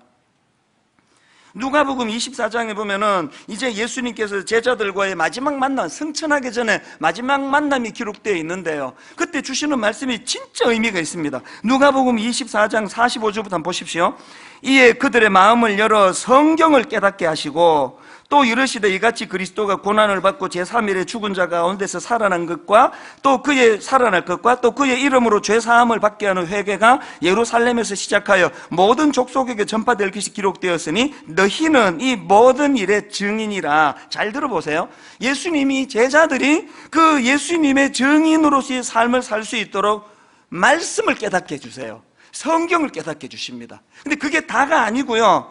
Speaker 1: 누가복음 24장에 보면은 이제 예수님께서 제자들과의 마지막 만남, 승천하기 전에 마지막 만남이 기록되어 있는데요. 그때 주시는 말씀이 진짜 의미가 있습니다. 누가복음 24장 45절부터 한번 보십시오. 이에 그들의 마음을 열어 성경을 깨닫게 하시고 또 이르시되 이같이 그리스도가 고난을 받고 제3일에 죽은 자 가운데서 살아난 것과 또 그의 살아날 것과 또 그의 이름으로 죄 사함을 받게 하는 회개가 예루살렘에서 시작하여 모든 족속에게 전파될 것이 기록되었으니 너희는 이 모든 일의 증인이라 잘 들어보세요. 예수님이 제자들이 그 예수님의 증인으로서의 삶을 살 수 있도록 말씀을 깨닫게 해주세요. 성경을 깨닫게 해주십니다. 근데 그게 다가 아니고요.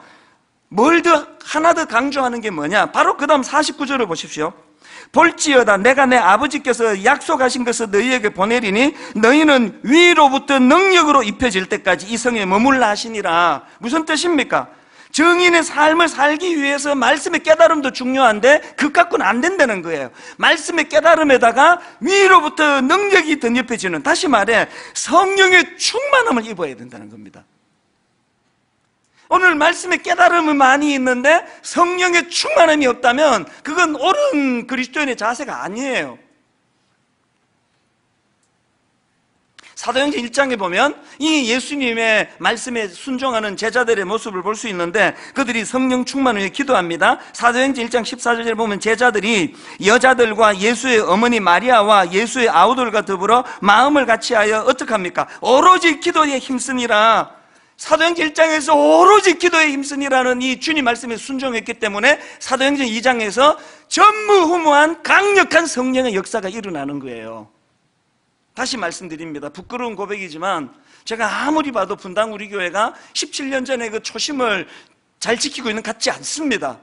Speaker 1: 뭘 더, 하나 더 강조하는 게 뭐냐? 바로 그 다음 49절을 보십시오. 볼지어다 내가 내 아버지께서 약속하신 것을 너희에게 보내리니 너희는 위로부터 능력으로 입혀질 때까지 이 성에 머물라 하시니라. 무슨 뜻입니까? 정인의 삶을 살기 위해서 말씀의 깨달음도 중요한데 그 갖고는 안 된다는 거예요. 말씀의 깨달음에다가 위로부터 능력이 덧입혀지는 다시 말해 성령의 충만함을 입어야 된다는 겁니다. 오늘 말씀에 깨달음이 많이 있는데 성령의 충만함이 없다면 그건 옳은 그리스도인의 자세가 아니에요. 사도행전 1장에 보면 이 예수님의 말씀에 순종하는 제자들의 모습을 볼 수 있는데 그들이 성령 충만을 위해 기도합니다. 사도행전 1장 14절에 보면 제자들이 여자들과 예수의 어머니 마리아와 예수의 아우들과 더불어 마음을 같이하여 어떡합니까? 오로지 기도에 힘쓰니라. 사도행전 1장에서 오로지 기도에 힘쓰니라는 이 주님 말씀에 순종했기 때문에 사도행전 2장에서 전무후무한 강력한 성령의 역사가 일어나는 거예요. 다시 말씀드립니다. 부끄러운 고백이지만 제가 아무리 봐도 분당 우리 교회가 17년 전에 그 초심을 잘 지키고 있는 것 같지 않습니다.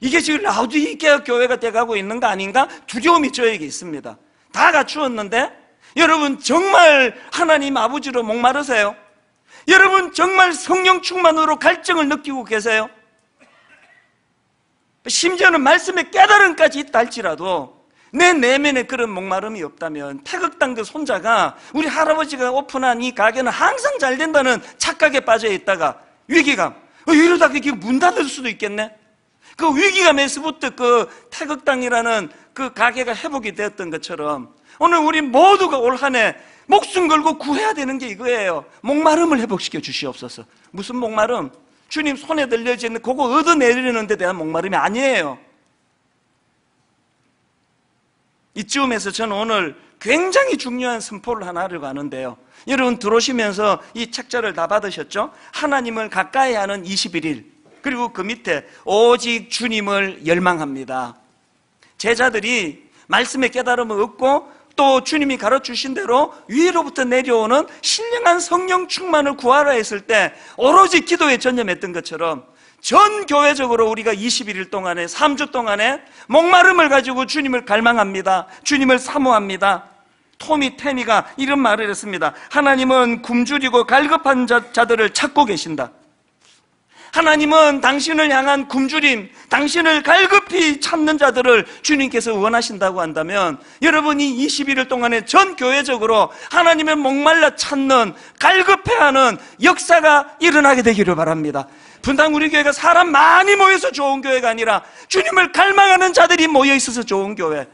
Speaker 1: 이게 지금 라우디게아 교회가 돼가고 있는 거 아닌가 두려움이 저에게 있습니다. 다 갖추었는데 여러분 정말 하나님 아버지로 목마르세요? 여러분 정말 성령 충만으로 갈증을 느끼고 계세요? 심지어는 말씀의 깨달음까지 있다 할지라도 내 내면에 그런 목마름이 없다면 태극당대 손자가 우리 할아버지가 오픈한 이 가게는 항상 잘 된다는 착각에 빠져 있다가 위기감 어, 이러다가 이게 문 닫을 수도 있겠네 그 위기감에서부터 그 태극당이라는 그 가게가 회복이 되었던 것처럼 오늘 우리 모두가 올 한 해 목숨 걸고 구해야 되는 게 이거예요. 목마름을 회복시켜 주시옵소서. 무슨 목마름? 주님 손에 들려져 있는 그거 얻어내리는 데 대한 목마름이 아니에요. 이쯤에서 저는 오늘 굉장히 중요한 선포를 하나 하려고 하는데요. 여러분 들어오시면서 이 책자를 다 받으셨죠? 하나님을 가까이 하는 21일. 그리고 그 밑에 오직 주님을 열망합니다. 제자들이 말씀의 깨달음을 얻고 또 주님이 가르치신 대로 위로부터 내려오는 신령한 성령 충만을 구하라 했을 때 오로지 기도에 전념했던 것처럼 전 교회적으로 우리가 21일 동안에 3주 동안에 목마름을 가지고 주님을 갈망합니다. 주님을 사모합니다. 토미 테미가 이런 말을 했습니다. 하나님은 굶주리고 갈급한 자, 자들을 찾고 계신다. 하나님은 당신을 향한 굶주림, 당신을 갈급히 찾는 자들을 주님께서 원하신다고 한다면 여러분이 21일 동안에 전 교회적으로 하나님의 목말라 찾는 갈급해하는 역사가 일어나게 되기를 바랍니다. 분당 우리 교회가 사람 많이 모여서 좋은 교회가 아니라 주님을 갈망하는 자들이 모여 있어서 좋은 교회.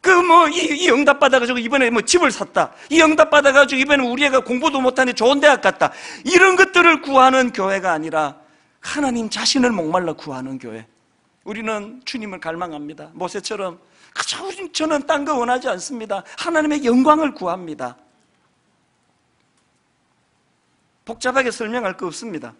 Speaker 1: 그뭐이 응답 받아가지고 이번에 뭐 집을 샀다. 이 응답 받아가지고 이번에 우리 애가 공부도 못하는데 좋은 대학 갔다. 이런 것들을 구하는 교회가 아니라 하나님 자신을 목말라 구하는 교회. 우리는 주님을 갈망합니다. 모세처럼 그저 우리 저는 딴 거 원하지 않습니다. 하나님의 영광을 구합니다. 복잡하게 설명할 거 없습니다.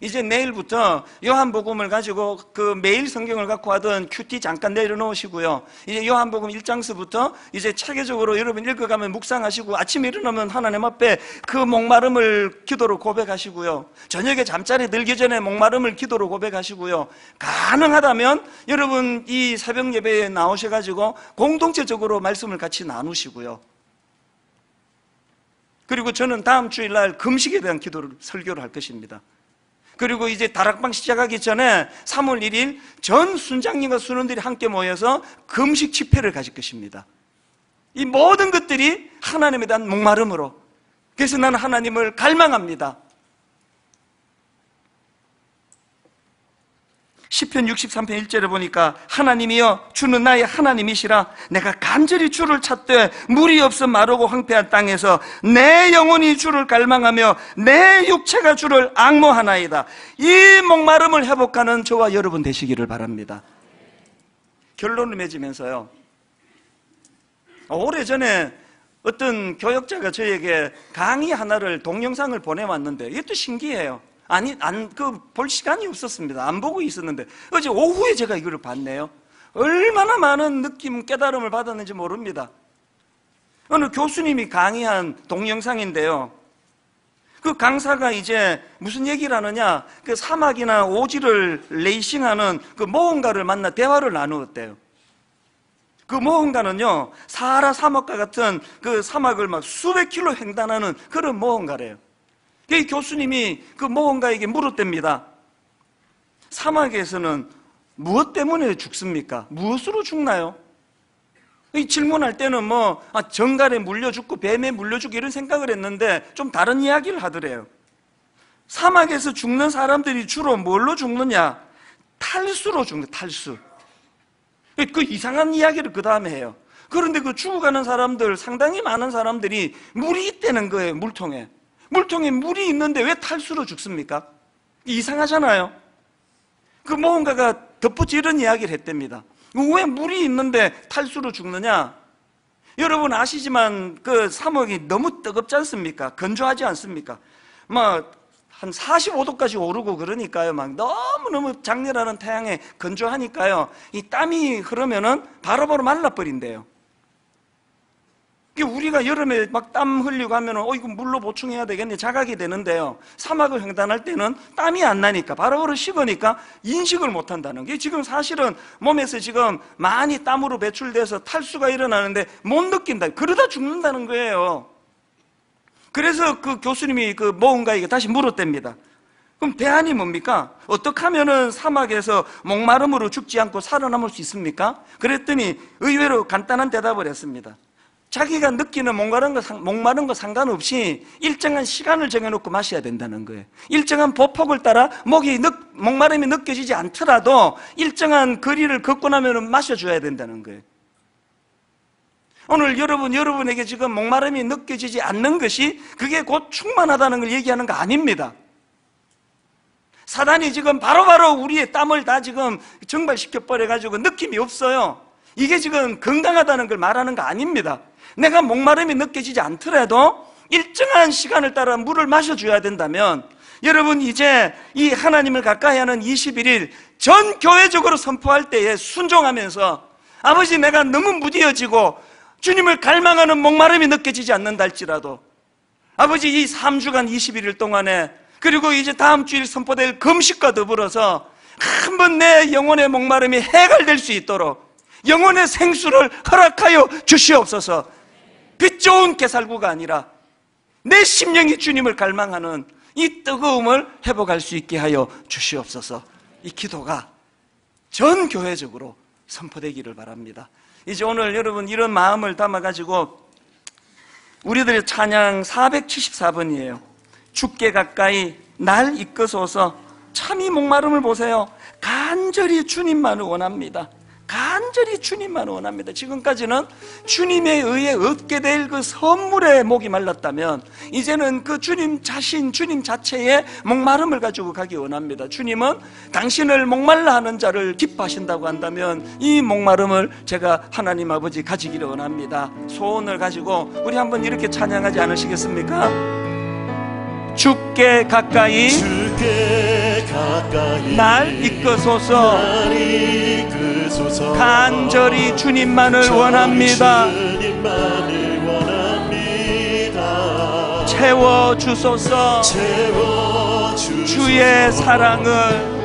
Speaker 1: 이제 내일부터 요한복음을 가지고 그 매일 성경을 갖고 하던 큐티 잠깐 내려놓으시고요. 이제 요한복음 1장서부터 이제 체계적으로 여러분 읽어가면 묵상하시고 아침에 일어나면 하나님 앞에 그 목마름을 기도로 고백하시고요. 저녁에 잠자리 들기 전에 목마름을 기도로 고백하시고요. 가능하다면 여러분 이 새벽 예배에 나오셔가지고 공동체적으로 말씀을 같이 나누시고요. 그리고 저는 다음 주일날 금식에 대한 기도를 설교를 할 것입니다. 그리고 이제 다락방 시작하기 전에 3월 1일 전 순장님과 순원들이 함께 모여서 금식 집회를 가질 것입니다. 이 모든 것들이 하나님에 대한 목마름으로 그래서 나는 하나님을 갈망합니다. 10편 63편 1절에 보니까 하나님이여 주는 나의 하나님이시라. 내가 간절히 주를 찾되 물이 없어 마르고 황폐한 땅에서 내 영혼이 주를 갈망하며 내 육체가 주를 악모하나이다. 이 목마름을 회복하는 저와 여러분 되시기를 바랍니다. 결론을 맺으면서요. 오래전에 어떤 교역자가 저에게 강의 하나를 동영상을 보내왔는데 이것도 신기해요 아니, 안, 그, 볼 시간이 없었습니다. 안 보고 있었는데, 어제 오후에 제가 이걸 봤네요. 얼마나 많은 느낌, 깨달음을 받았는지 모릅니다. 어느 교수님이 강의한 동영상인데요. 그 강사가 이제 무슨 얘기를 하느냐, 그 사막이나 오지를 레이싱하는 그 모험가를 만나 대화를 나누었대요. 그 모험가는요, 사하라 사막과 같은 그 사막을 막 수백 킬로 횡단하는 그런 모험가래요. 이 교수님이 그 모험가에게 물었답니다. 사막에서는 무엇 때문에 죽습니까? 무엇으로 죽나요? 이 질문할 때는 뭐 아, 정갈에 물려 죽고 뱀에 물려 죽고 이런 생각을 했는데 좀 다른 이야기를 하더래요. 사막에서 죽는 사람들이 주로 뭘로 죽느냐? 탈수로 죽는 탈수. 그 이상한 이야기를 그 다음에 해요. 그런데 그 죽어가는 사람들 상당히 많은 사람들이 물이 있다는 거예요 물통에. 물통에 물이 있는데 왜 탈수로 죽습니까? 이상하잖아요. 그 모험가가 덧붙이 이런 이야기를 했답니다. 왜 물이 있는데 탈수로 죽느냐? 여러분 아시지만 그 사막이 너무 뜨겁지 않습니까? 건조하지 않습니까? 막 한 45도까지 오르고 그러니까요. 막 너무너무 장렬하는 태양에 건조하니까요. 이 땀이 흐르면은 바로바로 말라버린대요. 우리가 여름에 막 땀 흘리고 하면 어 이거 물로 보충해야 되겠네 자각이 되는데요. 사막을 횡단할 때는 땀이 안 나니까 바로바로 식으니까 인식을 못 한다는 게 지금 사실은 몸에서 지금 많이 땀으로 배출돼서 탈수가 일어나는데 못 느낀다. 그러다 죽는다는 거예요. 그래서 그 교수님이 그 모험가에게 다시 물었답니다. 그럼 대안이 뭡니까? 어떻게 하면은 사막에서 목마름으로 죽지 않고 살아남을 수 있습니까? 그랬더니 의외로 간단한 대답을 했습니다 자기가 느끼는 목마른 거, 목마른 거 상관없이 일정한 시간을 정해놓고 마셔야 된다는 거예요. 일정한 보폭을 따라 목이 느, 목마름이 느껴지지 않더라도 일정한 거리를 걷고 나면 마셔줘야 된다는 거예요. 오늘 여러분, 여러분에게 지금 목마름이 느껴지지 않는 것이 그게 곧 충만하다는 걸 얘기하는 거 아닙니다. 사단이 지금 바로바로 바로 우리의 땀을 다 지금 정발시켜버려가지고 느낌이 없어요. 이게 지금 건강하다는 걸 말하는 거 아닙니다. 내가 목마름이 느껴지지 않더라도 일정한 시간을 따라 물을 마셔줘야 된다면 여러분 이제 이 하나님을 가까이 하는 21일 전 교회적으로 선포할 때에 순종하면서 아버지 내가 너무 무디어지고 주님을 갈망하는 목마름이 느껴지지 않는다 할지라도 아버지 이 3주간 21일 동안에 그리고 이제 다음 주일 선포될 금식과 더불어서 한 번 내 영혼의 목마름이 해갈될 수 있도록 영혼의 생수를 허락하여 주시옵소서 빛 좋은 개살구가 아니라 내 심령이 주님을 갈망하는 이 뜨거움을 회복할 수 있게 하여 주시옵소서. 이 기도가 전 교회적으로 선포되기를 바랍니다. 이제 오늘 여러분 이런 마음을 담아가지고 우리들의 찬양 474번이에요 죽게 가까이 날 이끄소서. 참이 목마름을 보세요. 간절히 주님만을 원합니다 간절히 주님만 원합니다. 지금까지는 주님에 의해 얻게 될 그 선물에 목이 말랐다면 이제는 그 주님 자신, 주님 자체의 목마름을 가지고 가기 원합니다. 주님은 당신을 목말라 하는 자를 기뻐하신다고 한다면 이 목마름을 제가 하나님 아버지 가지기를 원합니다. 소원을 가지고 우리 한번 이렇게 찬양하지 않으시겠습니까? 죽게 가까이,
Speaker 2: 주께 가까이
Speaker 1: 날 이끄소서 간절히 주님만을 원합니다. 채워 주소서. 주의 사랑을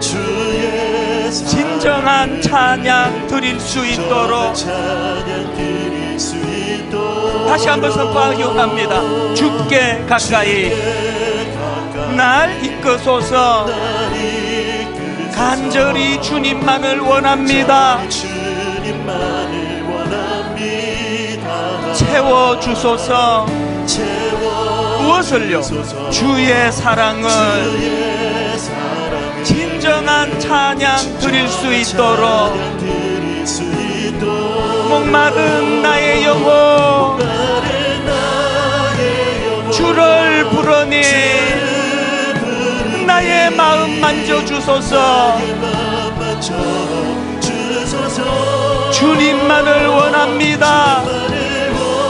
Speaker 1: 진정한 찬양 드릴 수 있도록. 다시 한번 선포하기 원합니다. 죽게 가까이. 날 이끄소서 간절히 주님만을 원합니다.
Speaker 2: 주님만을 원합니다.
Speaker 1: 채워 주소서. 무엇을요? 주의 사랑을. 진정한 찬양 드릴 수 있도록. 목마른 나의 영혼. 주를 부르니 나의 마음 만져주소서.
Speaker 2: 만져 주소서
Speaker 1: 주님만을 원합니다.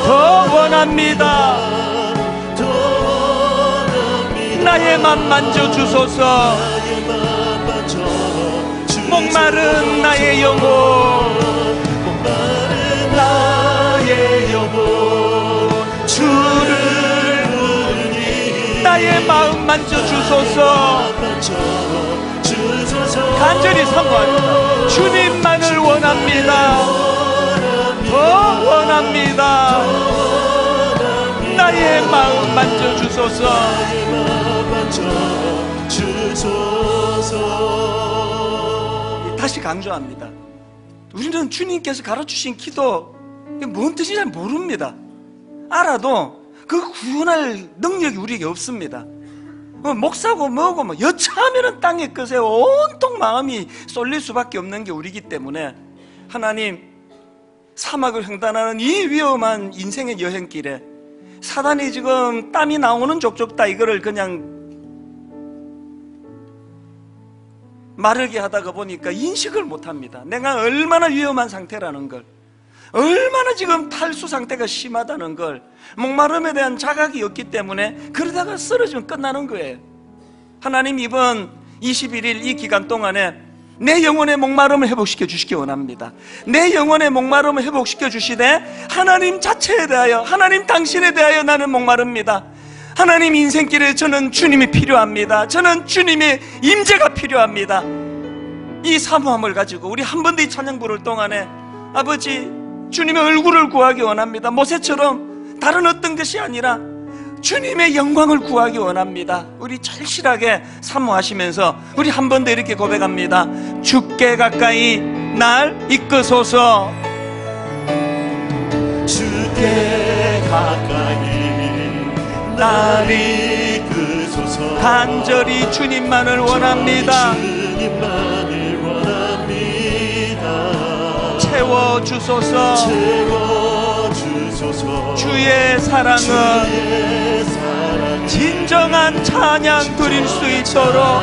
Speaker 1: 더 원합니다. 나의 맘 만져주소서. 목마른 나의 영혼.
Speaker 2: 목마른
Speaker 1: 나의 영혼. 주를 나의 마음 만져주소서.
Speaker 2: 만져 주소서
Speaker 1: 간절히 선포합니다. 주님만을 원합니다. 더 원합니다. 나의 마음 만져주소서
Speaker 2: 만져 주소서.
Speaker 1: 다시 강조합니다. 우리는 주님께서 가르치신 기도 이게 뭔 뜻인지 잘 모릅니다. 알아도 그 구원할 능력이 우리에게 없습니다 뭐 목사고 뭐고 뭐 여차하면은 땅에 끝에 온통 마음이 쏠릴 수밖에 없는 게 우리기 때문에 하나님 사막을 횡단하는 이 위험한 인생의 여행길에 사단이 지금 땀이 나오는 족족 다 이거를 그냥 마르게 하다가 보니까 인식을 못합니다. 내가 얼마나 위험한 상태라는 걸, 얼마나 지금 탈수 상태가 심하다는 걸, 목마름에 대한 자각이 없기 때문에 그러다가 쓰러지면 끝나는 거예요. 하나님 이번 21일 이 기간 동안에 내 영혼의 목마름을 회복시켜 주시기 원합니다. 내 영혼의 목마름을 회복시켜 주시되 하나님 자체에 대하여 하나님 당신에 대하여 나는 목마릅니다. 하나님 인생길에 저는 주님이 필요합니다. 저는 주님의 임재가 필요합니다. 이 사모함을 가지고 우리 한번더이 찬양 부를 동안에 아버지 주님의 얼굴을 구하기 원합니다. 모세처럼 다른 어떤 것이 아니라 주님의 영광을 구하기 원합니다. 우리 절실하게 사모하시면서 우리 한 번 더 이렇게 고백합니다. 죽게 가까이 날 이끄소서.
Speaker 2: 주께 가까이 날 이끄소서
Speaker 1: 간절히 주님만을 원합니다.
Speaker 2: 주님만
Speaker 1: 채워 주소서. 주의 사랑은 진정한 찬양 드릴 수 있도록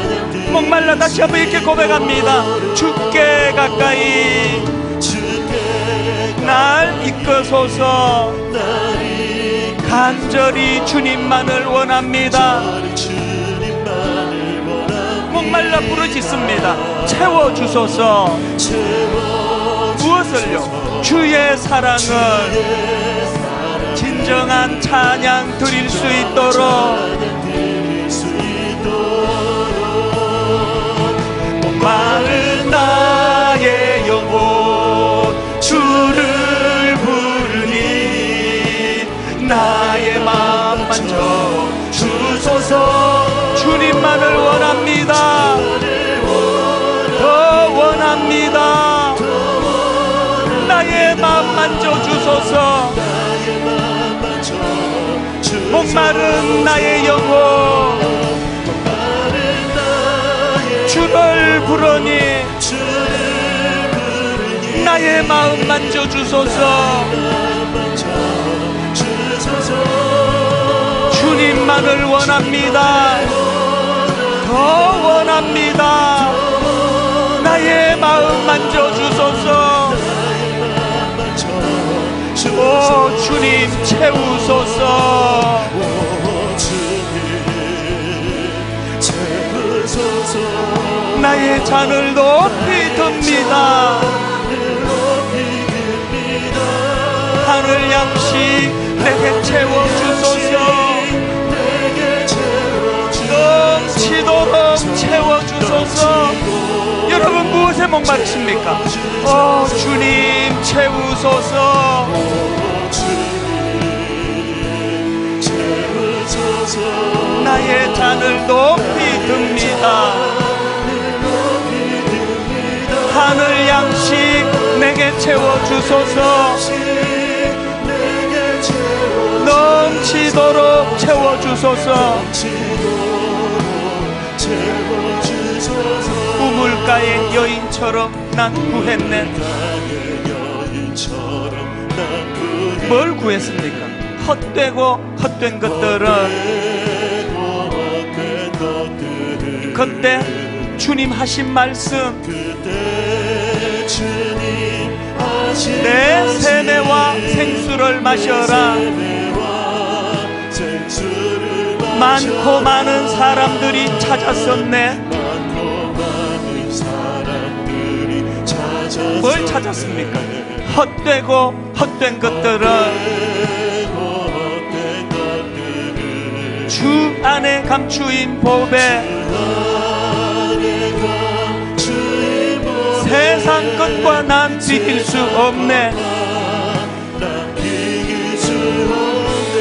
Speaker 1: 목말라 다시 한번 이렇게 고백합니다. 죽게 가까이
Speaker 2: 주께
Speaker 1: 날 이끄소서.
Speaker 2: 나를
Speaker 1: 간절히 주님만을 원합니다. 목말라 부르짖습니다. 채워 주소서. 무엇을요? 주의 사랑을 진정한 찬양 드릴 수 있도록. 마른 나의 영혼 주를 부르니 나의 마음 만져 주소서. 주님만을 원합니다 주소서. 목마른 나의 영혼. 주를 부르니 나의 마음 만져 주소서. 주님만을 원합니다. 더 원합니다. 나의 마음 만져 주소서 오 주님 채우소서. 나의 잔을 높이 듭니다. 하늘 양식 내게 채워주소서. 넘치도록 채워주소서 여러분 무엇에 목마르십니까? 오 주님 채우소서. 나의 잔을 높이 듭니다. 하늘 양식 내게 채워 주소서. 넘치도록 채워 주소서. 우 물가의 여인처럼 난 구했네. 뭘 구했습니까? 헛되고 헛된 것들은 그때 주님 하신 말씀. 내 세매와 생수를 마셔라. 많고 많은 사람들이 찾았었네 뭘 찾았습니까? 헛되고 헛된 것들은 주 안에 감추인 법에 세상 것과 난 비길 수 없네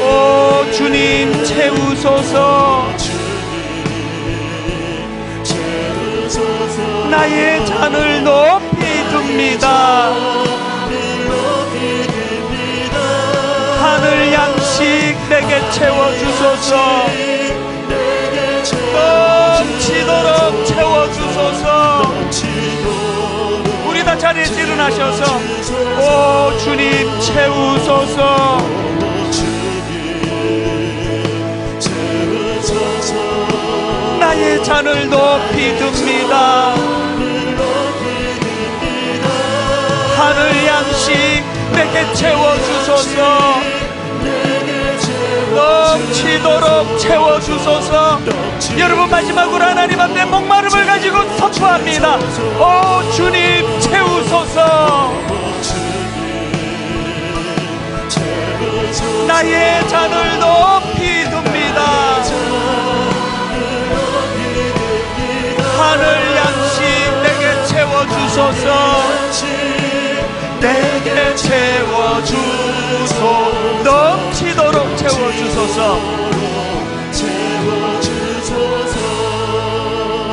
Speaker 1: 오 주님 채우소서 나의 잔을 높 이 듭니다. 하늘 양식 내게 채워주소서. 넘치도록 채워주소서. 우리 다 자리에서 일어나셔서 오 주님 채우소서. 나의 잔을 높이 듭니다 하늘 양식 내게 채워주소서. 넘치도록 채워주소서. 여러분 마지막으로 하나님 앞에 목마름을 가지고 선포합니다. 오 주님 채우소서. 나의 잔을 높이 듭니다. 하늘 양식 내게 채워주소서 내게 채워주소 넘치도록 채워주소서.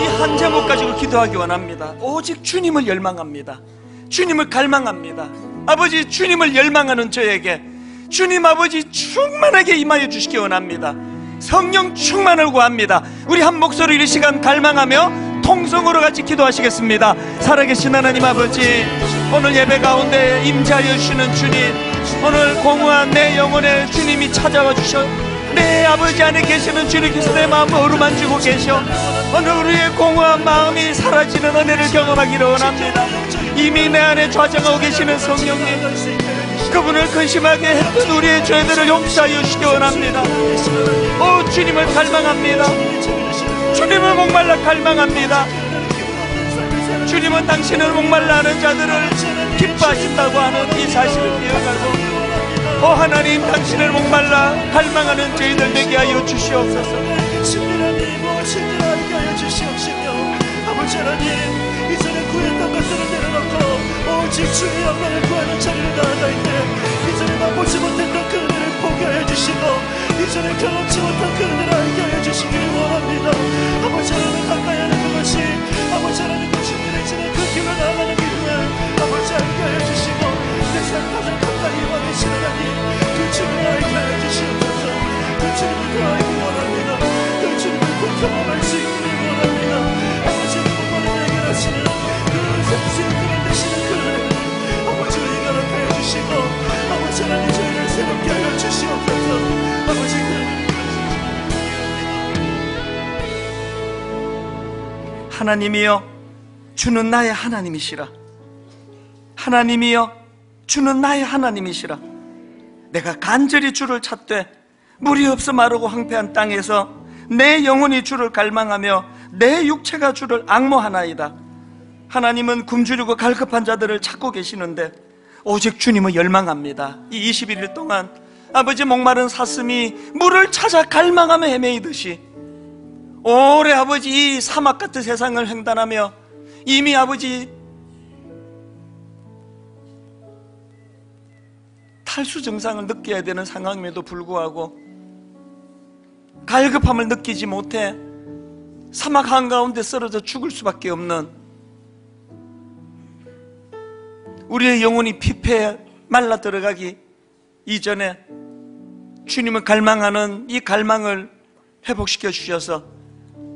Speaker 1: 이 한 제목 가지고 기도하기 원합니다. 오직 주님을 열망합니다. 주님을 갈망합니다. 아버지 주님을 열망하는 저에게 주님 아버지 충만하게 임하여 주시기 원합니다. 성령 충만을 구합니다. 우리 한 목소리 이 시간 갈망하며 통성으로 같이 기도하시겠습니다. 살아계신 하나님 아버지 오늘 예배 가운데 임재하여 주시는 주님 오늘 공허한 내 영혼에 주님이 찾아와 주셔. 내 아버지 안에 계시는 주님께서 내 마음을 어루만지고 계셔. 오늘 우리의 공허한 마음이 사라지는 은혜를 경험하기를 원합니다. 이미 내 안에 좌정하고 계시는 성령님 그분을 근심하게 했던 우리의 죄들을 용서하여 주시기 원합니다. 오 주님을 갈망합니다 주님을 목말라 갈망합니다. 주님은 당신을 목말라 하는 자들을 기뻐하신다고 하는 이 사실을 기억하고 오 하나님 당신을 목말라 갈망하는 저희들 되게 하여 주시옵소서
Speaker 2: 하나님 이전에 구했던 것들을 내려놓고 오직 주의 영광을 구하는 자리를 나아가 있네 이전에 맛보지 못했던 그 은혜를 포기하여 주시고 이전에 경험치 못한 그 은혜를 알게 하여 주시기를 원합니다. 아버지 하나님 가까이 하는 그것이 아버지 하나님 그 친밀해지는 그 길로 나아가는 길을 아버지 알게 하여 주시고 내삶 가장 가까이 와 계신 하나님 그 주님을 알게 하여 주시옵소서. 그 주님을 더 알기 원합니다. 그 주님을 더 경험할 수 있기를 원합니다. 아버지 그분만을 해결하시는 그 생수의 그런 되시는
Speaker 1: 하나님이여 주는 나의 하나님이시라. 하나님이여 주는 나의 하나님이시라. 내가 간절히 주를 찾되 물이 없어 마르고 황폐한 땅에서 내 영혼이 주를 갈망하며 내 육체가 주를 악모하나이다. 하나님은 굶주리고 갈급한 자들을 찾고 계시는데 오직 주님을 열망합니다. 이 21일 동안 아버지 목마른 사슴이 물을 찾아 갈망하며 헤매이듯이 오래 아버지 이 사막 같은 세상을 횡단하며 이미 아버지 탈수 증상을 느껴야 되는 상황임에도 불구하고 갈급함을 느끼지 못해 사막 한가운데 쓰러져 죽을 수밖에 없는 우리의 영혼이 피폐 말라 들어가기 이전에 주님을 갈망하는 이 갈망을 회복시켜 주셔서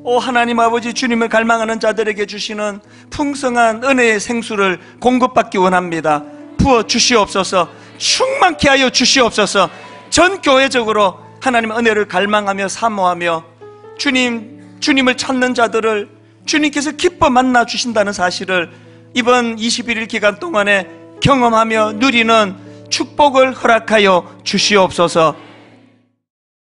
Speaker 1: 오 하나님 아버지 주님을 갈망하는 자들에게 주시는 풍성한 은혜의 생수를 공급받기 원합니다. 부어 주시옵소서. 충만케 하여 주시옵소서. 전 교회적으로 하나님 은혜를 갈망하며 사모하며 주님 주님을 찾는 자들을 주님께서 기뻐 만나 주신다는 사실을 이번 21일 기간 동안에 경험하며 누리는 축복을 허락하여 주시옵소서.